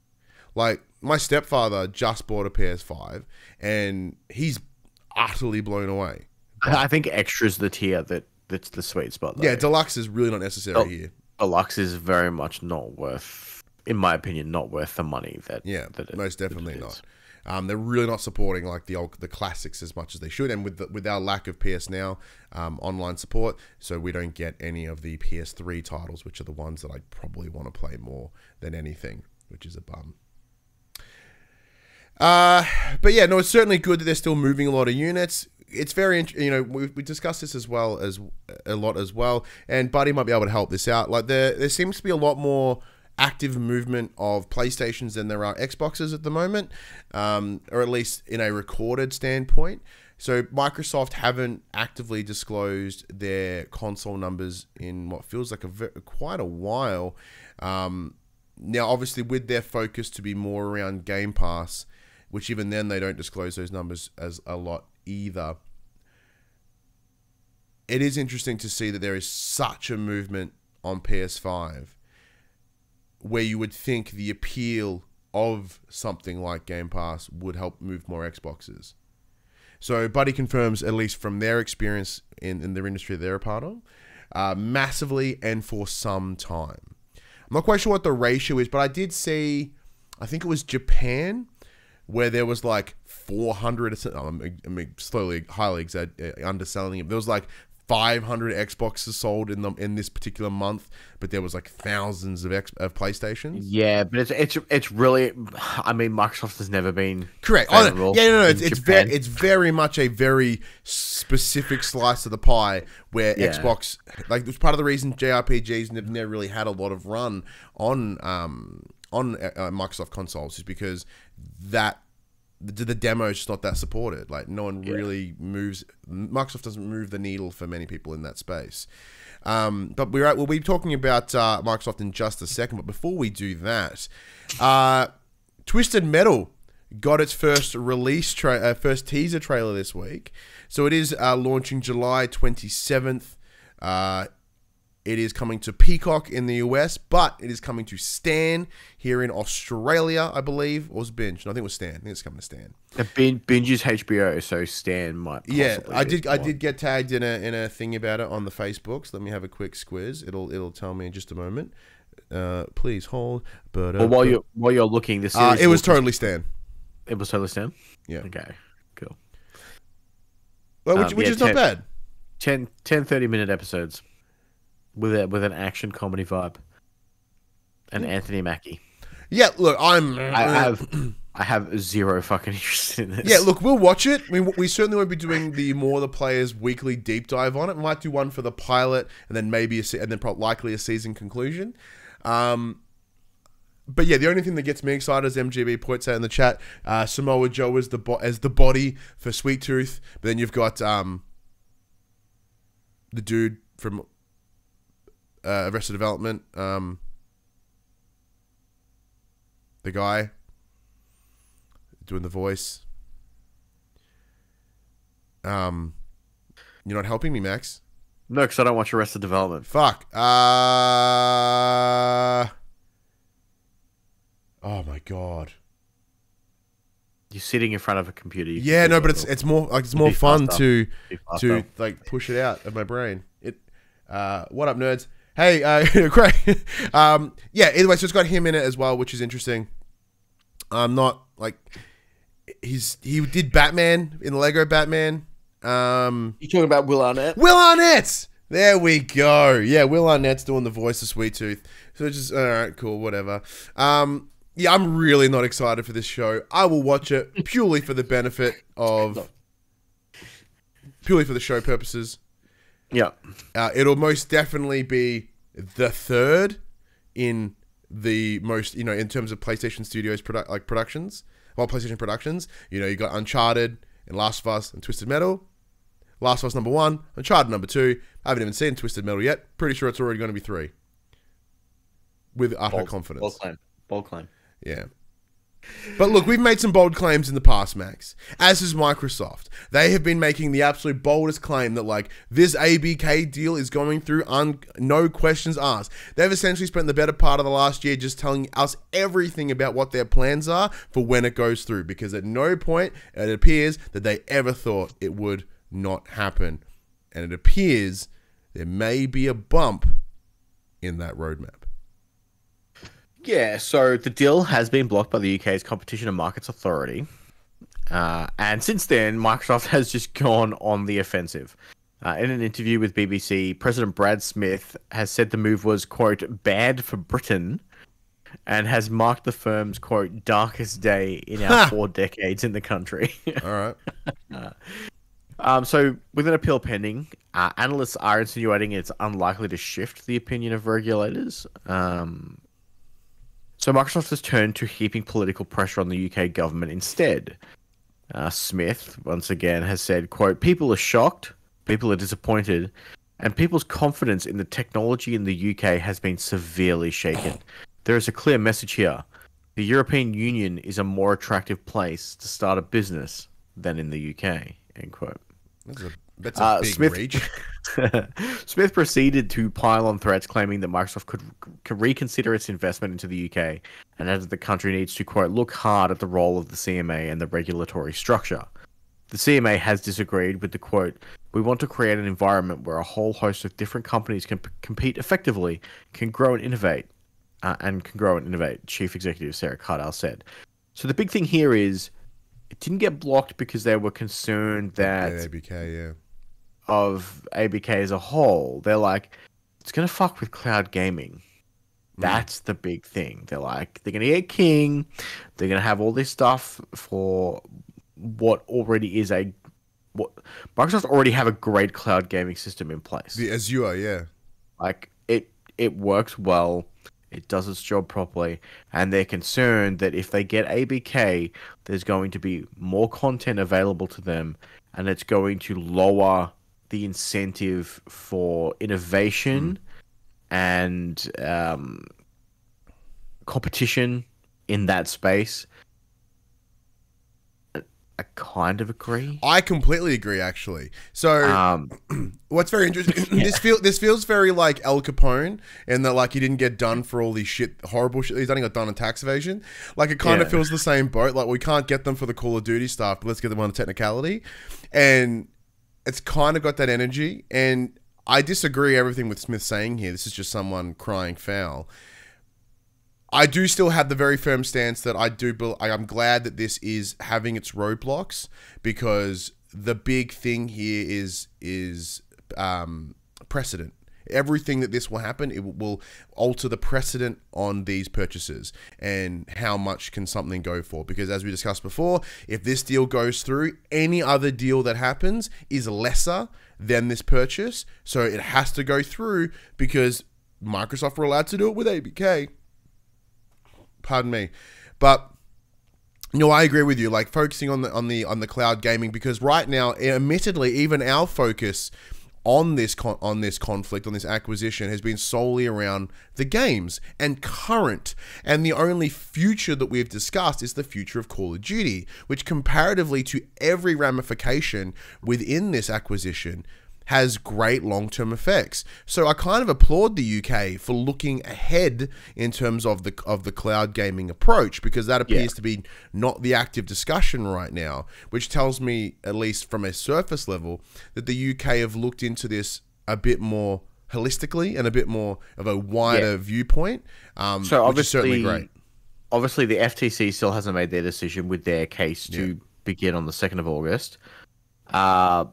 Like my stepfather just bought a PS5 and he's utterly blown away. I think extra is the tier that that's the sweet spot. Though. Yeah, deluxe is really not necessary Del- here. Deluxe is very much not worth in my opinion, not worth the money that. Yeah, that it, most definitely not. Um, they're really not supporting like the old the classics as much as they should, and with the, with our lack of PS Now um, online support, so we don't get any of the PS3 titles, which are the ones that I probably want to play more than anything, which is a bum. Uh, but yeah, no, it's certainly good that they're still moving a lot of units. It's very, you know, we, we discussed this as well as a lot as well, and Buddy might be able to help this out. Like there, there seems to be a lot more active movement of PlayStations than there are Xboxes at the moment, um, or at least in a recorded standpoint. So Microsoft haven't actively disclosed their console numbers in what feels like a quite a while. Um, now, obviously, with their focus to be more around Game Pass, which even then they don't disclose those numbers as a lot either. It is interesting to see that there is such a movement on PS5 where you would think the appeal of something like Game Pass would help move more Xboxes. So Buddy confirms, at least from their experience in, in their industry they're a part of, uh, massively and for some time. I'm not quite sure what the ratio is, but I did see, I think it was Japan, where there was like 400. I'm, I'm slowly, highly exag- uh, underselling it. There was like 500 Xboxes sold in the in this particular month, but there was like thousands of X, of PlayStations. Yeah, but it's it's it's really, I mean, Microsoft has never been correct. Oh, yeah, no, no, it's it's very it's very much a very specific slice of the pie where yeah. Xbox like it was part of the reason JRPGs never, never really had a lot of run on um on uh, Microsoft consoles is because that the, the demo is just not that supported. Like no one yeah. really moves. Microsoft doesn't move the needle for many people in that space. Um, but we're we'll be talking about uh, Microsoft in just a second. But before we do that, uh, Twisted Metal got its first release, tra- uh, first teaser trailer this week. So it is uh, launching July twenty seventh. It is coming to Peacock in the US, but it is coming to Stan here in Australia, I believe. Or was Binge? No, I think it was Stan. I think it's coming to Stan. The bin- binge is HBO, so Stan might. Yeah, I did. I one. did get tagged in a in a thing about it on the Facebooks. Let me have a quick squiz. It'll it'll tell me in just a moment. Uh, please hold. But uh, Well, while you're while you're looking, this uh, it was totally Stan. it was totally Stan. Yeah, Okay, cool. well, which, Um, which yeah, is not bad. 10, 10 30 minute episodes with a with an action comedy vibe. And Anthony Mackie. Yeah, look, I'm. I have I have zero fucking interest in this. Yeah, look, we'll watch it. Mean, we certainly won't be doing the more the players weekly deep dive on it. We might do one for the pilot, and then maybe a se- and then probably likely a season conclusion. Um, but yeah, the only thing that gets me excited, is MGB points out in the chat, uh, Samoa Joe is the bo- as the body for Sweet Tooth. But then you've got um, the dude from uh, Arrested Development, um, the guy doing the voice. Um, you're not helping me, Max. No, because I don't watch Arrested Development. Fuck. Uh. Oh my god. You're sitting in front of a computer. you Yeah, no, but it's it's more like it's more fun faster. to to like push it out of my brain. It. Uh, what up, nerds? Hey, uh, Craig. um, yeah. Either way, so it's got him in it as well, which is interesting. I'm not like he's he did Batman in Lego Batman. Um, You talking about Will Arnett? Will Arnett. There we go. Yeah, Will Arnett's doing the voice of Sweet Tooth. So it's just all right, cool, whatever. Um, yeah, I'm really not excited for this show. I will watch it purely for the benefit of, purely for the show purposes. Yeah. Uh, it'll most definitely be the third in the most, you know, in terms of PlayStation Studios produ- like productions. Well, PlayStation productions. You know, you got Uncharted and Last of Us and Twisted Metal. Last of Us number one, Uncharted number two. I haven't even seen Twisted Metal yet. Pretty sure it's already going to be three. With utter Bold, confidence. Bold claim. Bold claim. Yeah. But look, we've made some bold claims in the past, Max. As has Microsoft. They have been making the absolute boldest claim that, like, this ABK deal is going through un- no questions asked. They've essentially spent the better part of the last year just telling us everything about what their plans are for when it goes through, because at no point it appears that they ever thought it would not happen. And it appears there may be a bump in that roadmap. Yeah, so the deal has been blocked by the UK's Competition and Markets Authority. Uh, and since then, Microsoft has just gone on the offensive. Uh, in an interview with BBC, President Brad Smith has said the move was, quote, bad for Britain and has marked the firm's, quote, darkest day in our four decades in the country. All right. Um, so, with an appeal pending, uh, analysts are insinuating it's unlikely to shift the opinion of regulators. Um, so, Microsoft has turned to heaping political pressure on the UK government instead. Uh, Smith, once again, has said, quote, people are shocked, people are disappointed, and people's confidence in the technology in the UK has been severely shaken. There is a clear message here. The European Union is a more attractive place to start a business than in the UK, end quote. That's a, that's a Uh, big Smith- reach. Smith proceeded to pile on threats claiming that Microsoft could, could reconsider its investment into the UK and added that the country needs to, quote, look hard at the role of the CMA and the regulatory structure. The CMA has disagreed with the quote, we want to create an environment where a whole host of different companies can p- compete effectively, can grow and innovate, uh, and can grow and innovate, Chief Executive Sarah Cardell said. So the big thing here is it didn't get blocked because they were concerned that Yeah, ABK, yeah. Of ABK as a whole, they're like, it's gonna fuck with cloud gaming. Mm. That's the big thing. They're like, they're gonna get King, they're gonna have all this stuff for what already is a what Microsoft already have a great cloud gaming system in place. The Azure, yeah. Like it it works well, it does its job properly, and they're concerned that if they get ABK, there's going to be more content available to them, and it's going to lower the incentive for innovation and um, competition in that space. I kind of agree. I completely agree, actually. So, Um, what's very interesting, this feel this feels very like Al Capone, in that like he didn't get done for all these shit, horrible shit he's only got done on tax evasion. Like it kind of feels the same boat. Like we can't get them for the Call of Duty stuff, but let's get them on the technicality, and it's kind of got that energy. And I disagree everything with Smith saying here. This is just someone crying foul. I do still have the very firm stance that I do. I'm glad that this is having its roadblocks because the big thing here is is um, precedent. Everything that this will happen, it will alter the precedent on these purchases and how much can something go for. Because as we discussed before, if this deal goes through, any other deal that happens is lesser than this purchase. So it has to go through because Microsoft were allowed to do it with ABK pardon me but no i agree with you like focusing on the on the on the cloud gaming because right now admittedly even our focus on this con- on this conflict on this acquisition has been solely around the games and current. And the only future that we've discussed is the future of Call of Duty which comparatively to every ramification within this acquisition has great long-term effects. So I kind of applaud the UK for looking ahead in terms of the of the cloud gaming approach because that appears Yeah. to be not the active discussion right now, which tells me at least from a surface level that the UK have looked into this a bit more holistically and a bit more of a wider viewpoint. Um, so which is certainly obviously, great. obviously the FTC still hasn't made their decision with their case to begin on the second of August. Uh,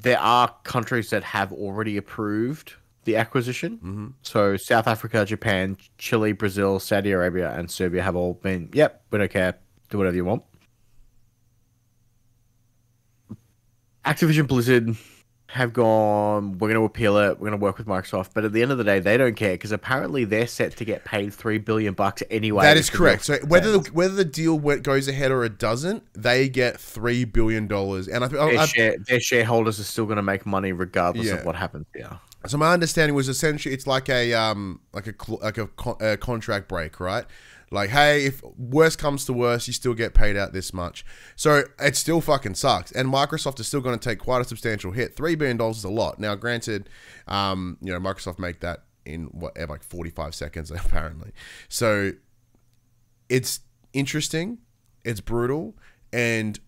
there are countries that have already approved the acquisition. Mm-hmm. So South Africa, Japan, Chile, Brazil, Saudi Arabia, and Serbia have all been. Yep, we don't care. Do whatever you want. Activision Blizzard have gone. We're going to appeal it. We're going to work with Microsoft, but at the end of the day, they don't care because apparently they're set to get paid three billion bucks anyway. That is correct. So whether the, whether the deal goes ahead or it doesn't, they get three billion dollars. And I, I, their, share, their shareholders are still going to make money regardless Yeah. of what happens here. So my understanding was essentially it's like a um like a like a, con- a contract break, right? Like, hey, if worst comes to worst, you still get paid out this much. So it still fucking sucks, and Microsoft is still going to take quite a substantial hit. Three billion dollars is a lot. Now, granted, um, you know, Microsoft make that in whatever like forty five seconds apparently. So it's interesting, it's brutal, and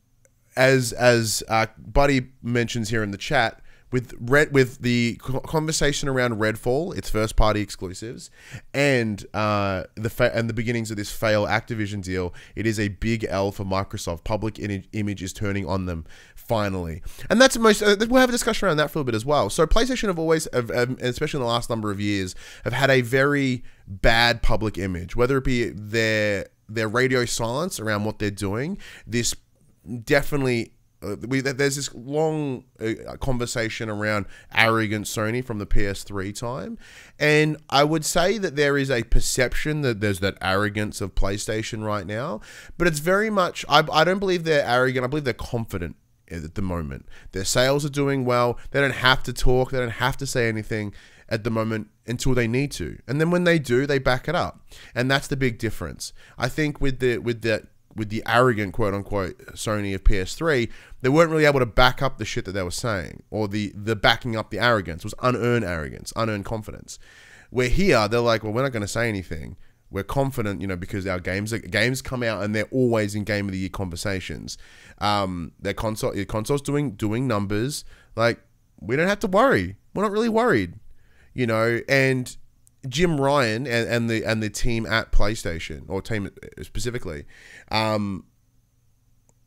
as as uh, Buddy mentions here in the chat, with red with the conversation around Redfall, its first party exclusives, and uh, the fa- and the beginnings of this fail Activision deal, it is a big L for Microsoft. Public in- image is turning on them finally, and that's most. Uh, we'll have a discussion around that for a bit as well. So PlayStation have always, have, um, especially in the last number of years, have had a very bad public image, whether it be their their radio silence around what they're doing. This definitely uh, we, there's this long uh, conversation around arrogant Sony from the PS3 time, and I would say that there is a perception that there's that arrogance of PlayStation right now, but it's very much I, I don't believe they're arrogant. I believe they're confident at the moment. Their sales are doing well. They don't have to talk. They don't have to say anything at the moment until they need to, and then when they do, they back it up, and that's the big difference. I think with the with that with the arrogant quote unquote Sony of PS3, they weren't really able to back up the shit that they were saying, or the the backing up the arrogance was unearned arrogance, unearned confidence. Where here they're like, well, we're not going to say anything. We're confident, you know, because our games are, games come out and they're always in game of the year conversations. Um, their console, your console's doing doing numbers. Like we don't have to worry. We're not really worried, you know. And Jim Ryan and, and the and the team at PlayStation or team specifically, um,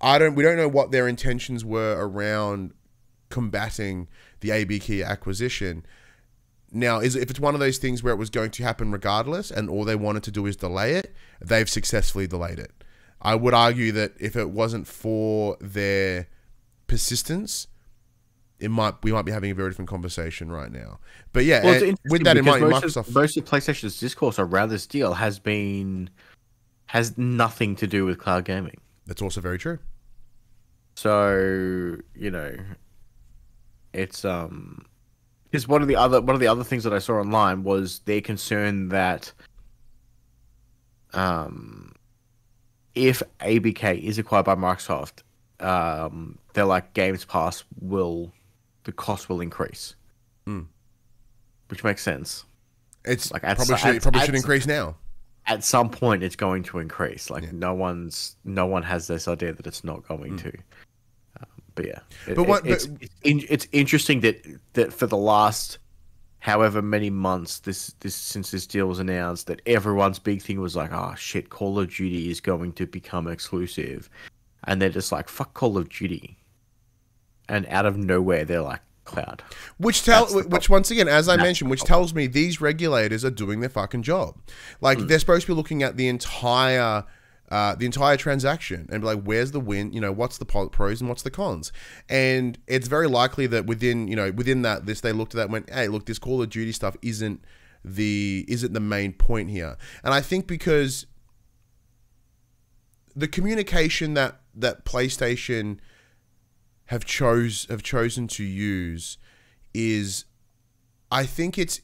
I don't we don't know what their intentions were around combating the ABK acquisition. Now, is if it's one of those things where it was going to happen regardless, and all they wanted to do is delay it, they've successfully delayed it. I would argue that if it wasn't for their persistence, it might we might be having a very different conversation right now. But yeah, Well, it's with that in mind, most Microsoft Of, most of PlayStation's discourse around this deal has been has nothing to do with cloud gaming. that's also very true. So you know, it's um, because one of the other one of the other things that I saw online was their concern that um, if ABK is acquired by Microsoft, um, they're like Games Pass will the cost will increase, Mm. which makes sense. It's Like, at probably so- should at- probably at should increase now. At some point, it's going to increase. Like Yeah. no one's no one has this idea that it's not going to. Um, but yeah, It- Mm. But what- it- it's it's, it's interesting that that for the last however many months this this since this deal was announced that everyone's big thing was like oh shit call of duty is going to become exclusive and they're just like fuck call of duty and out of nowhere they're like cloud Which tell, which once again, as I That's mentioned, which tells me these regulators are doing their fucking job. Like Hmm. they're supposed to be looking at the entire, uh, the entire transaction and be like, where's the win? You know, what's the pros and what's the cons? And it's very likely that within, you know, within that, this they looked at that and went, hey, look, this Call of Duty stuff isn't the isn't the main point here. And I think because the communication that that PlayStation have chose have chosen to use is I think it's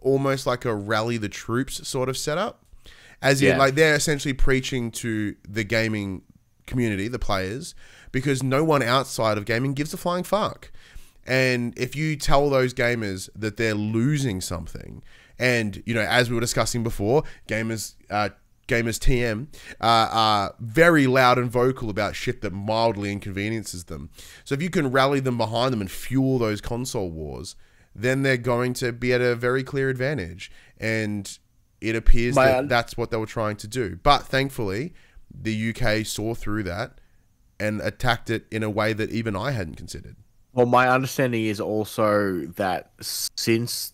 almost like a rally the troops sort of setup. As in Yeah. like they're essentially preaching to the gaming community, the players, because no one outside of gaming gives a flying fuck. And if you tell those gamers that they're losing something, and you know, as we were discussing before, gamers, uh, gamers TM uh, are very loud and vocal about shit that mildly inconveniences them. So if you can rally them behind them and fuel those console wars, then they're going to be at a very clear advantage. And it appears My that un- that's what they were trying to do. But thankfully, the UK saw through that and attacked it in a way that even I hadn't considered. Well, my understanding is also that since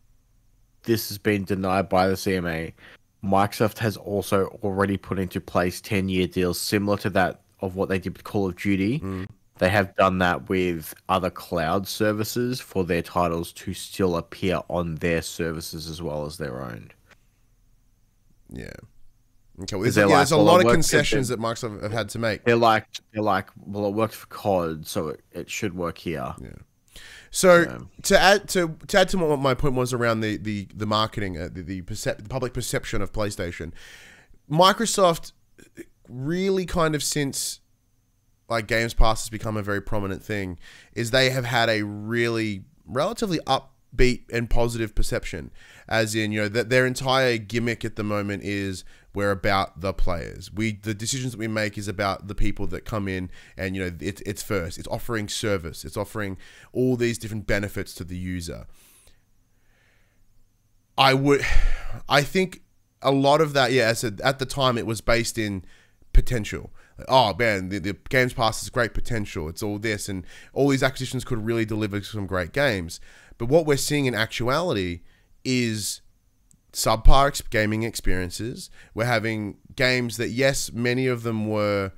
this has been denied by the CMA, Microsoft has also already put into place 10 year deals similar to that of what they did with Call of Duty. Mm. They have done that with other cloud services for their titles to still appear on their services as well as their own. Yeah. Okay. Well, there's, yeah, like- there's a well, lot of concessions that Microsoft have had to make. They're like, they're like, well, it worked for COD, so it, it should work here. So Yeah. to add to to add to what my point was around the the the marketing, uh, the the, percep- the public perception of PlayStation, Microsoft really kind of since like Games Pass has become a very prominent thing, is they have had a really relatively upbeat and positive perception, as in you know that their entire gimmick at the moment is we're about the players. We the decisions that we make is about the people that come in, and you know it's it's first. It's offering service. It's offering all these different benefits to the user. I would, I think a lot of that, yeah, I said at the time it was based in potential. Oh man, the, the Games Pass has great potential. It's all this, and all these acquisitions could really deliver some great games. But what we're seeing in actuality is subpar gaming experiences. We're having games that, yes, many of them were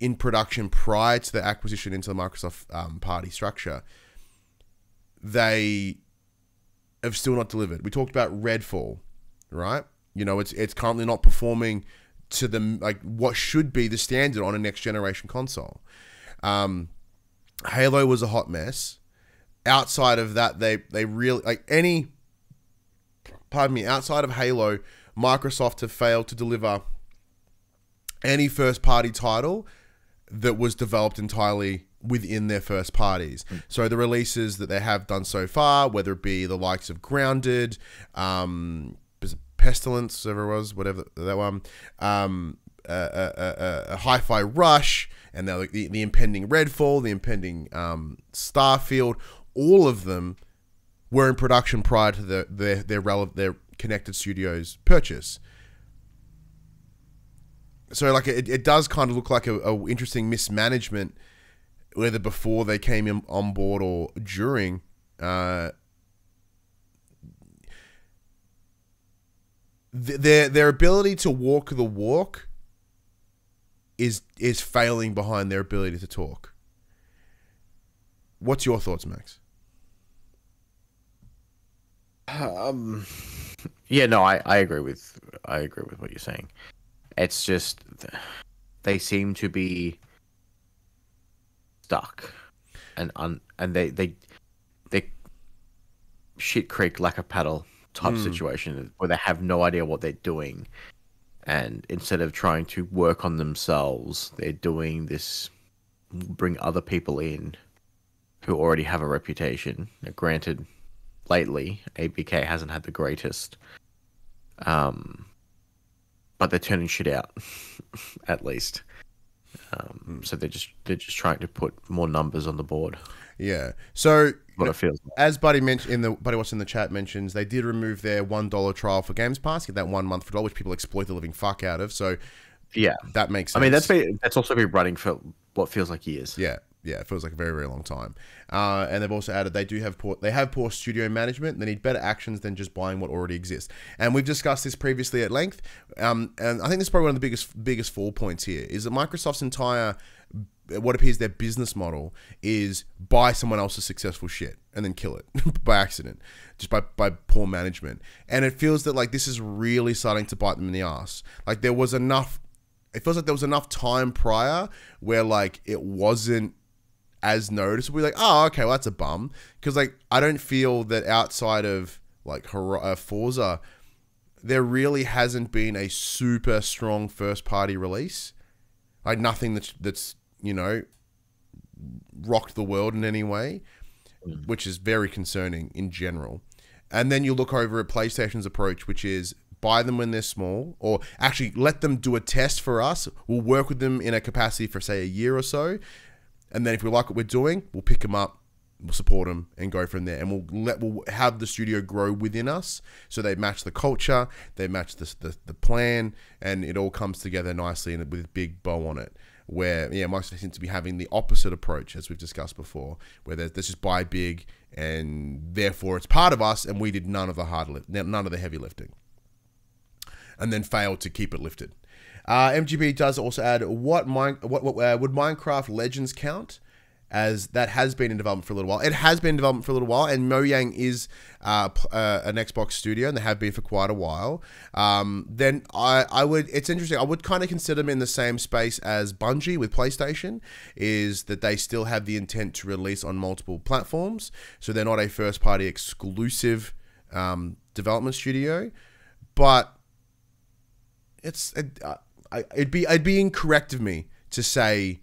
in production prior to the acquisition into the Microsoft um, party structure. They have still not delivered. We talked about Redfall, right? You know, it's it's currently not performing to the like what should be the standard on a next generation console. Um, Halo was a hot mess. Outside of that, they they really like any. Pardon me. Outside of Halo, Microsoft have failed to deliver any first party title that was developed entirely within their first parties. So the releases that they have done so far, whether it be the likes of Grounded, um, Pestilence, whatever it was, whatever that one, um, uh, uh, uh, uh, a Hi-Fi Rush, and now the, the impending Redfall, the impending um, Starfield, all of them were in production prior to the, their their their connected studios purchase. So like it, it does kind of look like a, a interesting mismanagement whether before they came in on board or during uh, th- their their ability to walk the walk is is failing behind their ability to talk. What's your thoughts max Um, yeah, no, I, I agree with I agree with what you're saying. It's just they seem to be stuck, and un, and they they they shit creek like a paddle type situation where they have no idea what they're doing, and instead of trying to work on themselves, they're doing this bring other people in who already have a reputation. Now, granted, lately ABK hasn't had the greatest, um, but they're turning shit out, at least. Um, so they're just they're just trying to put more numbers on the board. Yeah. So What it feels like. as Buddy mentioned in the Buddy What's in the chat mentions, they did remove their one dollar trial for Games Pass, get that one month for dollar, which people exploit the living fuck out of. So Yeah, that makes I mean that's been, that's also been running for what feels like years. Yeah, yeah, it feels like a very, very long time. Uh, and they've also added they do have poor they have poor studio management. They need better actions than just buying what already exists. And we've discussed this previously at length. Um, and I think this is probably one of the biggest biggest fall points here is that Microsoft's entire what appears their business model is buy someone else's successful shit and then kill it by accident, just by, by poor management. And it feels that like this is really starting to bite them in the ass. Like there was enough it feels like there was enough time prior where like it wasn't as noticeable. Like, oh, okay, well that's a bum. Because like I don't feel that outside of like uh, Forza, there really hasn't been a super strong first party release. Like nothing that's that's you know rocked the world in any way, which is very concerning in general. And then you look over at PlayStation's approach, which is buy them when they're small, or actually let them do a test for us. We'll work with them in a capacity for say a year or so, and then if we like what we're doing, we'll pick them up, we'll support them, and go from there. And we'll let we'll have the studio grow within us, so they match the culture, they match the the, the plan, and it all comes together nicely and with a big bow on it. Where yeah, Microsoft seems to be having the opposite approach as we've discussed before, where there's let's just buy big, and therefore it's part of us, and we did none of the hard none of the heavy lifting and then failed to keep it lifted. Uh, MGB does also add what, mine, what, what uh, would Minecraft Legends count? As that has been in development for a little while. It has been in development for a little while, and Mojang is uh, uh, an Xbox studio, and they have been for quite a while. Um, then I, I would, it's interesting. I would kind of consider them in the same space as Bungie with PlayStation, is that they still have the intent to release on multiple platforms, so they're not a first-party exclusive um, development studio, but it's it, uh, I, it'd be it'd be incorrect of me to say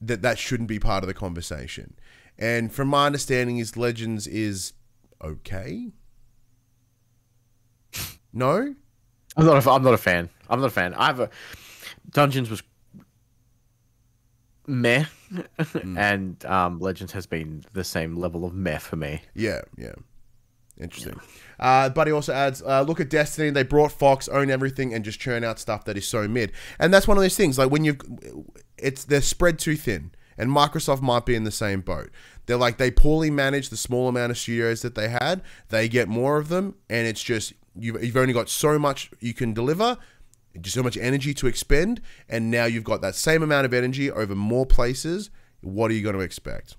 that that shouldn't be part of the conversation. And from my understanding, is Legends is okay. No, I'm not. A, I'm not a fan. I'm not a fan. I have a Dungeons was meh, and um, Legends has been the same level of meh for me. yeah, yeah, interesting. Uh, Buddy also adds, uh, look at Disney. They brought Fox, own everything, and just churn out stuff that is so mid. And that's one of those things. Like when you, it's they're spread too thin, and Microsoft might be in the same boat. They're like they poorly manage the small amount of studios that they had. They get more of them, and it's just you've, you've only got so much you can deliver, just so much energy to expend, and now you've got that same amount of energy over more places. What are you going to expect?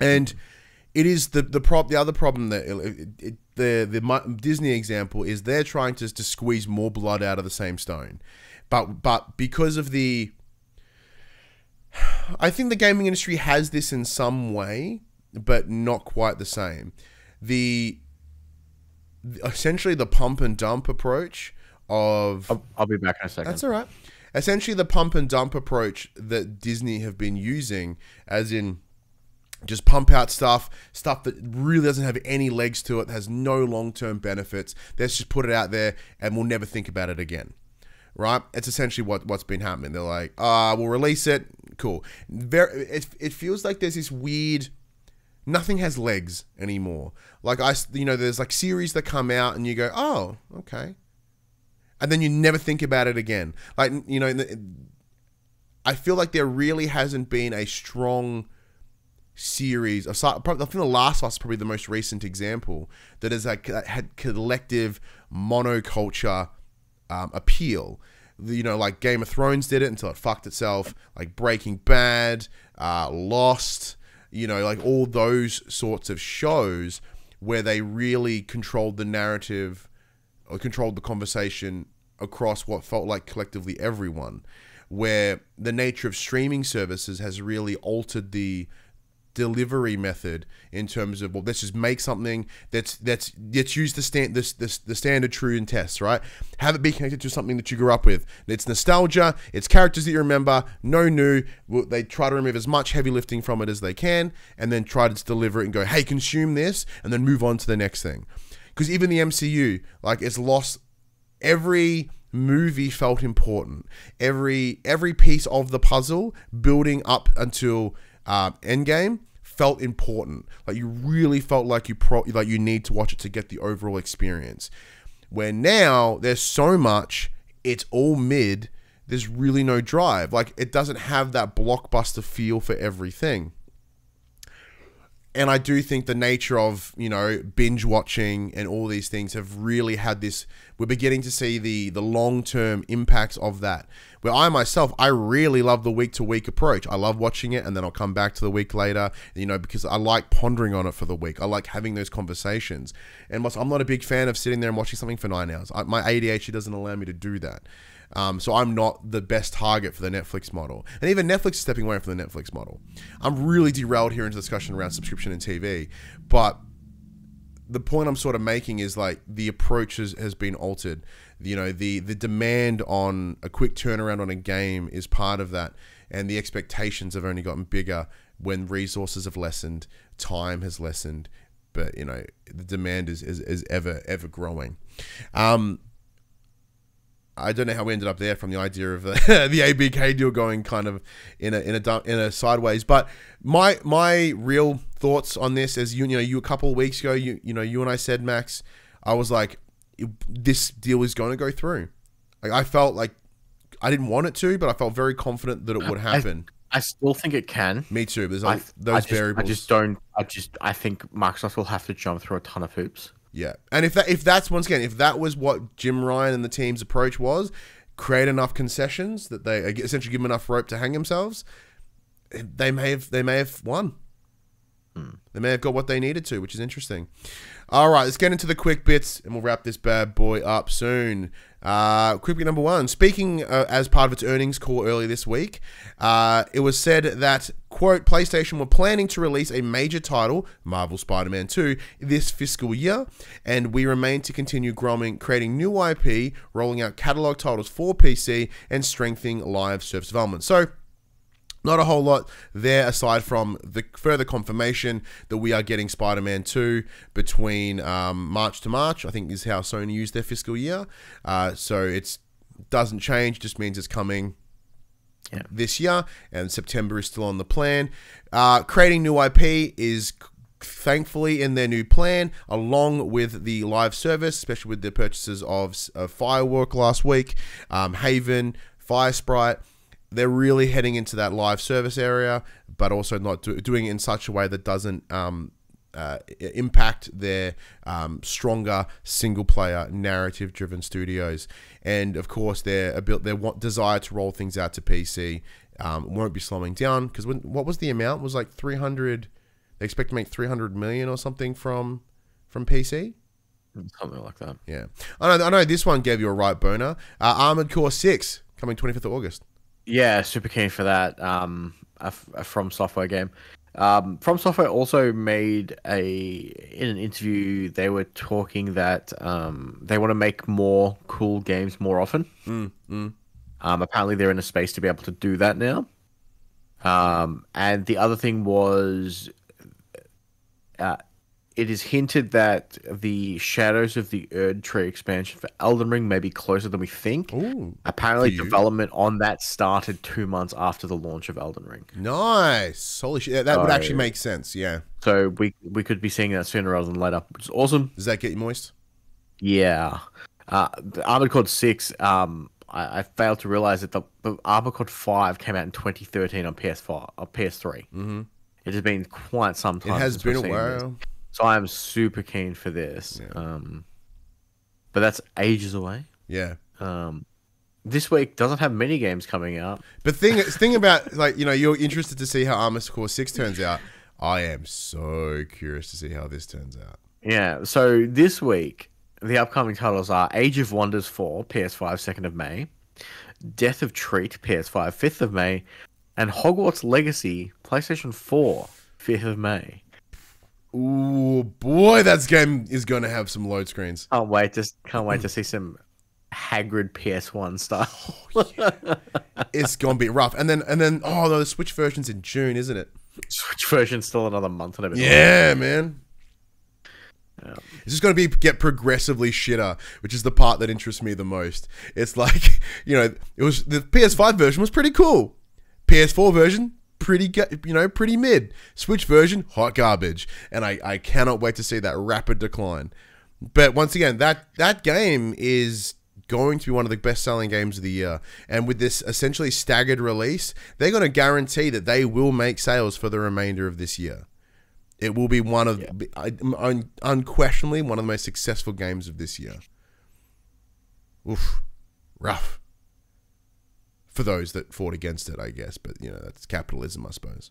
And it is the the prop the other problem that uh, it, it, the the Disney example is they're trying to, to squeeze more blood out of the same stone, but but because of the I think the gaming industry has this in some way, but not quite the same. The essentially the pump and dump approach of I'll, I'll be back in a second. that's all right. Essentially, the pump and dump approach that Disney have been using, as in just pump out stuff, stuff that really doesn't have any legs to it, has no long term benefits. Let's just put it out there and we'll never think about it again. Right? It's essentially what, what's been happening. They're like, ah, we'll release it. Cool. Very, it, it feels like there's this weird nothing has legs anymore. Like I, you know, there's like series that come out and you go, oh, okay, and then you never think about it again. Like you know, I feel like there really hasn't been a strong series. Of, I think The Last of Us is probably the most recent example that has like had collective monoculture um, appeal. You know, like Game of Thrones did it until it fucked itself. Like Breaking Bad, uh, Lost. You know, like all those sorts of shows where they really controlled the narrative or controlled the conversation across what felt like collectively everyone. Where the nature of streaming services has really altered the delivery method in terms of well let's just make something that's that's let's use the stand this this the standard true and tests right? Have it be connected to something that you grew up with. It's nostalgia it's characters that you remember no new. They try to remove as much heavy lifting from it as they can and then try to deliver it and go hey consume this and then move on to the next thing. Because even the MCU like it's lost every movie felt important. Every every piece of the puzzle building up until uh, Endgame felt important. Like you really felt like you pro like you need to watch it to get the overall experience. Where now there's so much, it's all mid. There's really no drive. Like it doesn't have that blockbuster feel for everything and I do think the nature of you know binge watching and all these things have really had this. We're beginning to see the the long term impacts of that. Where I myself, I really love the week to week approach. I love watching it, and then I'll come back to the week later. You know, because I like pondering on it for the week. I like having those conversations. And I'm not a big fan of sitting there and watching something for nine hours. I, my ADHD doesn't allow me to do that. Um, so I'm not the best target for the Netflix model. And even Netflix is stepping away from the Netflix model. I'm really derailed here into discussion around subscription and TV, but the point I'm sort of making is like the approach has, has been altered. You know, the the demand on a quick turnaround on a game is part of that, and the expectations have only gotten bigger when resources have lessened, time has lessened, but you know the demand is is, is ever ever growing. Um, I don't know how we ended up there from the idea of the, the ABK deal going kind of in a in a in a sideways. But my my real thoughts on this is you, you know you a couple of weeks ago you you know you and I said Max I was like this deal is going to go through. Like I felt like I didn't want it to, but I felt very confident that it would happen. I, I still think it can. Me too. There's I, those I just, variables. I just don't. I just. I think Microsoft will have to jump through a ton of hoops. Yeah, and if that if that's once again if that was what Jim Ryan and the team's approach was, create enough concessions that they essentially give them enough rope to hang themselves, they may have they may have won. Hmm. They may have got what they needed to, which is interesting. All right, let's get into the quick bits, and we'll wrap this bad boy up soon. Uh, quick bit number one. Speaking uh, as part of its earnings call earlier this week, uh, it was said that, quote, PlayStation were planning to release a major title, Marvel Spider Man 2, this fiscal year, and we remain to continue growing, creating new IP, rolling out catalog titles for PC, and strengthening live service development. So, not a whole lot there aside from the further confirmation that we are getting Spider Man 2 between um, March to March, I think is how Sony used their fiscal year. Uh, so it doesn't change, just means it's coming yeah. this year, and September is still on the plan. Uh, creating new IP is thankfully in their new plan, along with the live service, especially with the purchases of, of Firewalk last week, um, Haven, Firesprite they're really heading into that live service area, but also not do, doing it in such a way that doesn't um, uh, impact their um, stronger single player narrative driven studios. And of course, their their desire to roll things out to PC um, won't be slowing down because what was the amount? It was like 300. They expect to make 300 million or something from from PC. Something like that. Yeah, I know. I know this one gave you a right boner. Uh, Armored Core Six coming 25th of August. Yeah, super keen for that. Um, a, a From Software game. Um, From Software also made a in an interview they were talking that um, they want to make more cool games more often. Mm, mm. Um, apparently, they're in a space to be able to do that now. Um, and the other thing was, uh, it is hinted that the Shadows of the Erdtree expansion for Elden Ring may be closer than we think. Ooh, Apparently, development on that started two months after the launch of Elden Ring. Nice, holy shit! That so, would actually make sense. Yeah. So we we could be seeing that sooner rather than later, which is awesome. Does that get you moist? Yeah. Uh, Armored Core Six. Um, I, I, failed to realize that the, the Armored Core Five came out in 2013 on PS4 or PS3. Mm-hmm. It has been quite some time. It has been a while. This. So I'm super keen for this. Yeah. Um, but that's ages away. Yeah. Um, this week doesn't have many games coming out. But thing thing about like you know you're interested to see how Armored Core Six turns out. I am so curious to see how this turns out. Yeah. So this week the upcoming titles are Age of Wonders 4, PS5, 2nd of May, Death or Treat, PS5, 5th of May, and Hogwarts Legacy, PlayStation 4, fifth of May. Ooh, boy, that game is going to have some load screens. Can't wait to can't wait to mm. see some Hagrid PS1 style. Oh, it's going to be rough. And then, and then, oh no, the Switch version's in June, isn't it? Switch version still another month and a bit. Yeah, man. Yeah. It's just going to be get progressively shitter, which is the part that interests me the most. It's like, you know, it was the PS5 version was pretty cool. PS4 version pretty gu- you know, pretty mid. Switch version hot garbage. And I I cannot wait to see that rapid decline. But once again, that that game is going to be one of the best selling games of the year. And with this essentially staggered release, they're going to guarantee that they will make sales for the remainder of this year. It will be one of un- unquestionably one of the most successful games of this year. Oof, rough for those that fought against it, I guess. But you know, that's capitalism, I suppose.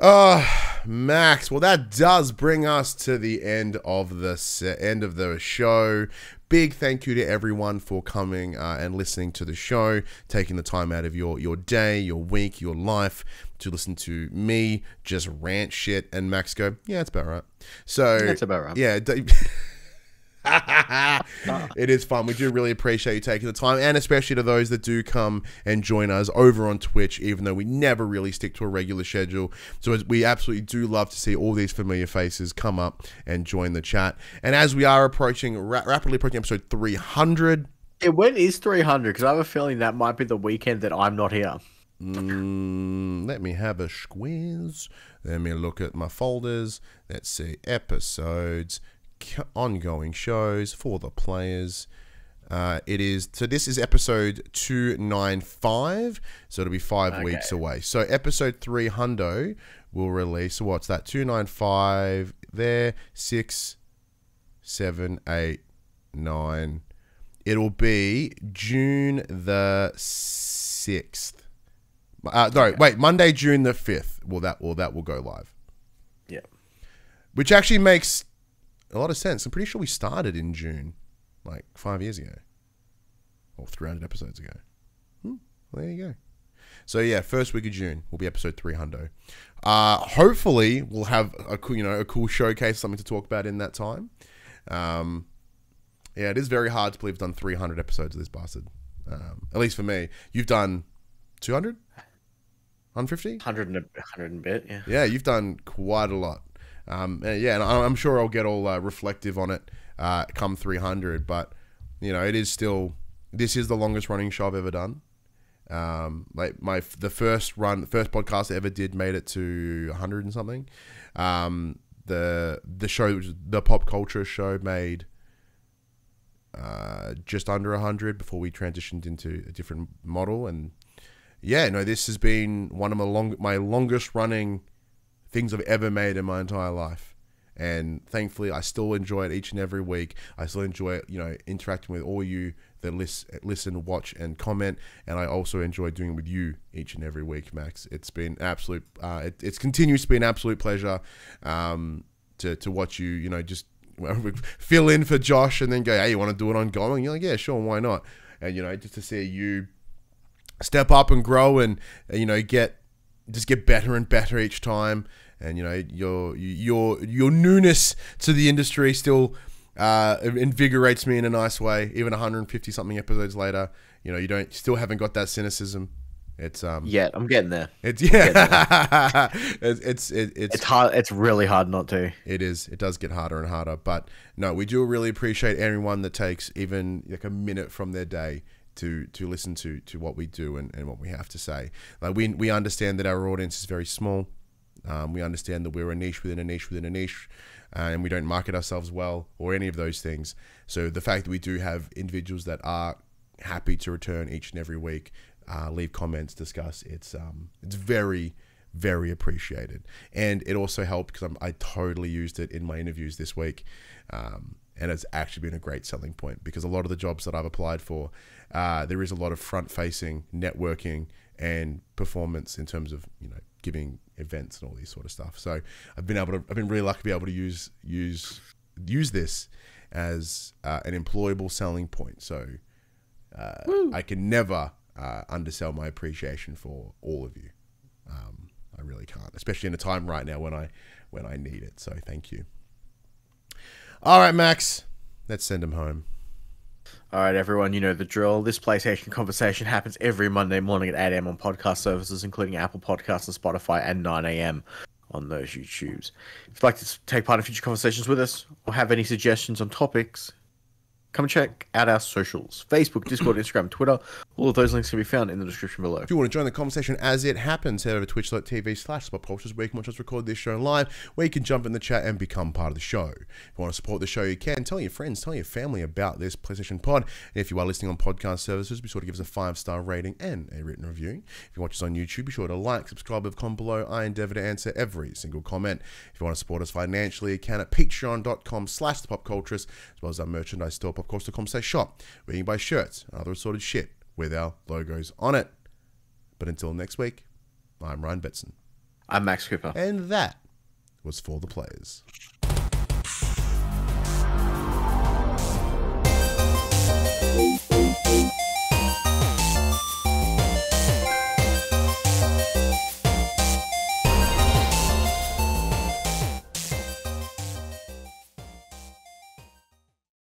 Uh Max. Well, that does bring us to the end of the se- end of the show. Big thank you to everyone for coming uh, and listening to the show, taking the time out of your your day, your week, your life to listen to me just rant shit and Max go. Yeah, it's about right. So That's about right. Yeah. d- it is fun. We do really appreciate you taking the time, and especially to those that do come and join us over on Twitch, even though we never really stick to a regular schedule. So we absolutely do love to see all these familiar faces come up and join the chat. And as we are approaching, ra- rapidly approaching episode 300, Yeah, when is 300? Because I have a feeling that might be the weekend that I'm not here. Mm, let me have a squeeze. Let me look at my folders. Let's see episodes, ongoing shows for the players. Uh, it is so. This is episode two nine five. So it'll be five weeks away. So episode three hundo will release. What's that? Two nine five there. Six, seven, eight, nine. It'll be June the sixth. Uh, no, wait, Monday, June the fifth. Well, that will that will go live, Yeah. which actually makes a lot of sense. I'm pretty sure we started in June, like five years ago, or 300 episodes ago. Hmm, well, there you go. So yeah, first week of June will be episode 300. Uh, hopefully, we'll have a cool, you know, a cool showcase, something to talk about in that time. Um, yeah, it is very hard to believe I've done 300 episodes of this bastard. Um, at least for me. You've done 200? 150? 100 and a, 100 and a bit, yeah. Yeah, you've done quite a lot. Um, and yeah, and I'm sure I'll get all uh, reflective on it uh, come 300. But you know, it is still this is the longest running show I've ever done. Um, like my the first run, first podcast I ever did made it to 100 and something. Um, the the show, the pop culture show, made uh, just under 100 before we transitioned into a different model. And yeah, no, this has been one of my long my longest running things I've ever made in my entire life. And thankfully, I still enjoy it each and every week. I still enjoy, you know, interacting with all you that listen, watch, and comment. And I also enjoy doing it with you each and every week, Max. It's been absolute. Uh, it, it's continues to be an absolute pleasure um, to to watch you. You know, just fill in for Josh, and then go, hey, you want to do it on ongoing? You're like, yeah, sure, why not? And you know, just to see you step up and grow, and you know, get just get better and better each time. And you know your your your newness to the industry still uh, invigorates me in a nice way. Even 150 something episodes later, you know you don't still haven't got that cynicism. It's um Yet, I'm getting there. it's yeah it's it's it, it's It's hard. It's really hard not to. it is. It does get harder and harder. But no, we do really appreciate everyone that takes even like a minute from their day to to listen to to what we do and, and what we have to say. Like we we understand that our audience is very small. Um, we understand that we're a niche within a niche within a niche, uh, and we don't market ourselves well or any of those things. So the fact that we do have individuals that are happy to return each and every week, uh, leave comments, discuss, it's um, it's very very appreciated. And it also helped because I totally used it in my interviews this week. Um, and it's actually been a great selling point because a lot of the jobs that I've applied for, uh, there is a lot of front facing networking and performance in terms of, you know, giving events and all these sort of stuff. So I've been able to, I've been really lucky to be able to use, use, use this as uh, an employable selling point. So uh, I can never uh, undersell my appreciation for all of you. Um, I really can't, especially in a time right now when I when I need it. So thank you. All right, Max, let's send him home. All right, everyone, you know the drill. This PlayStation conversation happens every Monday morning at 8 a.m. on podcast services, including Apple Podcasts and Spotify, and 9 a.m. on those YouTubes. If you'd like to take part in future conversations with us or have any suggestions on topics, come and check out our socials Facebook, Discord, Instagram, Twitter. All of those links can be found in the description below. If you want to join the conversation as it happens, head over to twitch.tv slash spotcultures where you can watch us record this show live, where you can jump in the chat and become part of the show. If you want to support the show, you can. Tell your friends, tell your family about this PlayStation Pod. And if you are listening on podcast services, be sure to give us a five-star rating and a written review. If you watch us on YouTube, be sure to like, subscribe, leave a comment below. I endeavor to answer every single comment. If you want to support us financially, you can at patreon.com slash the popculturist, as well as our merchandise store, popculture.com slash shop, where you can buy shirts and other assorted shit with our logos on it. But until next week, I'm Ryan Betson. I'm Max Cooper. And that was for the players.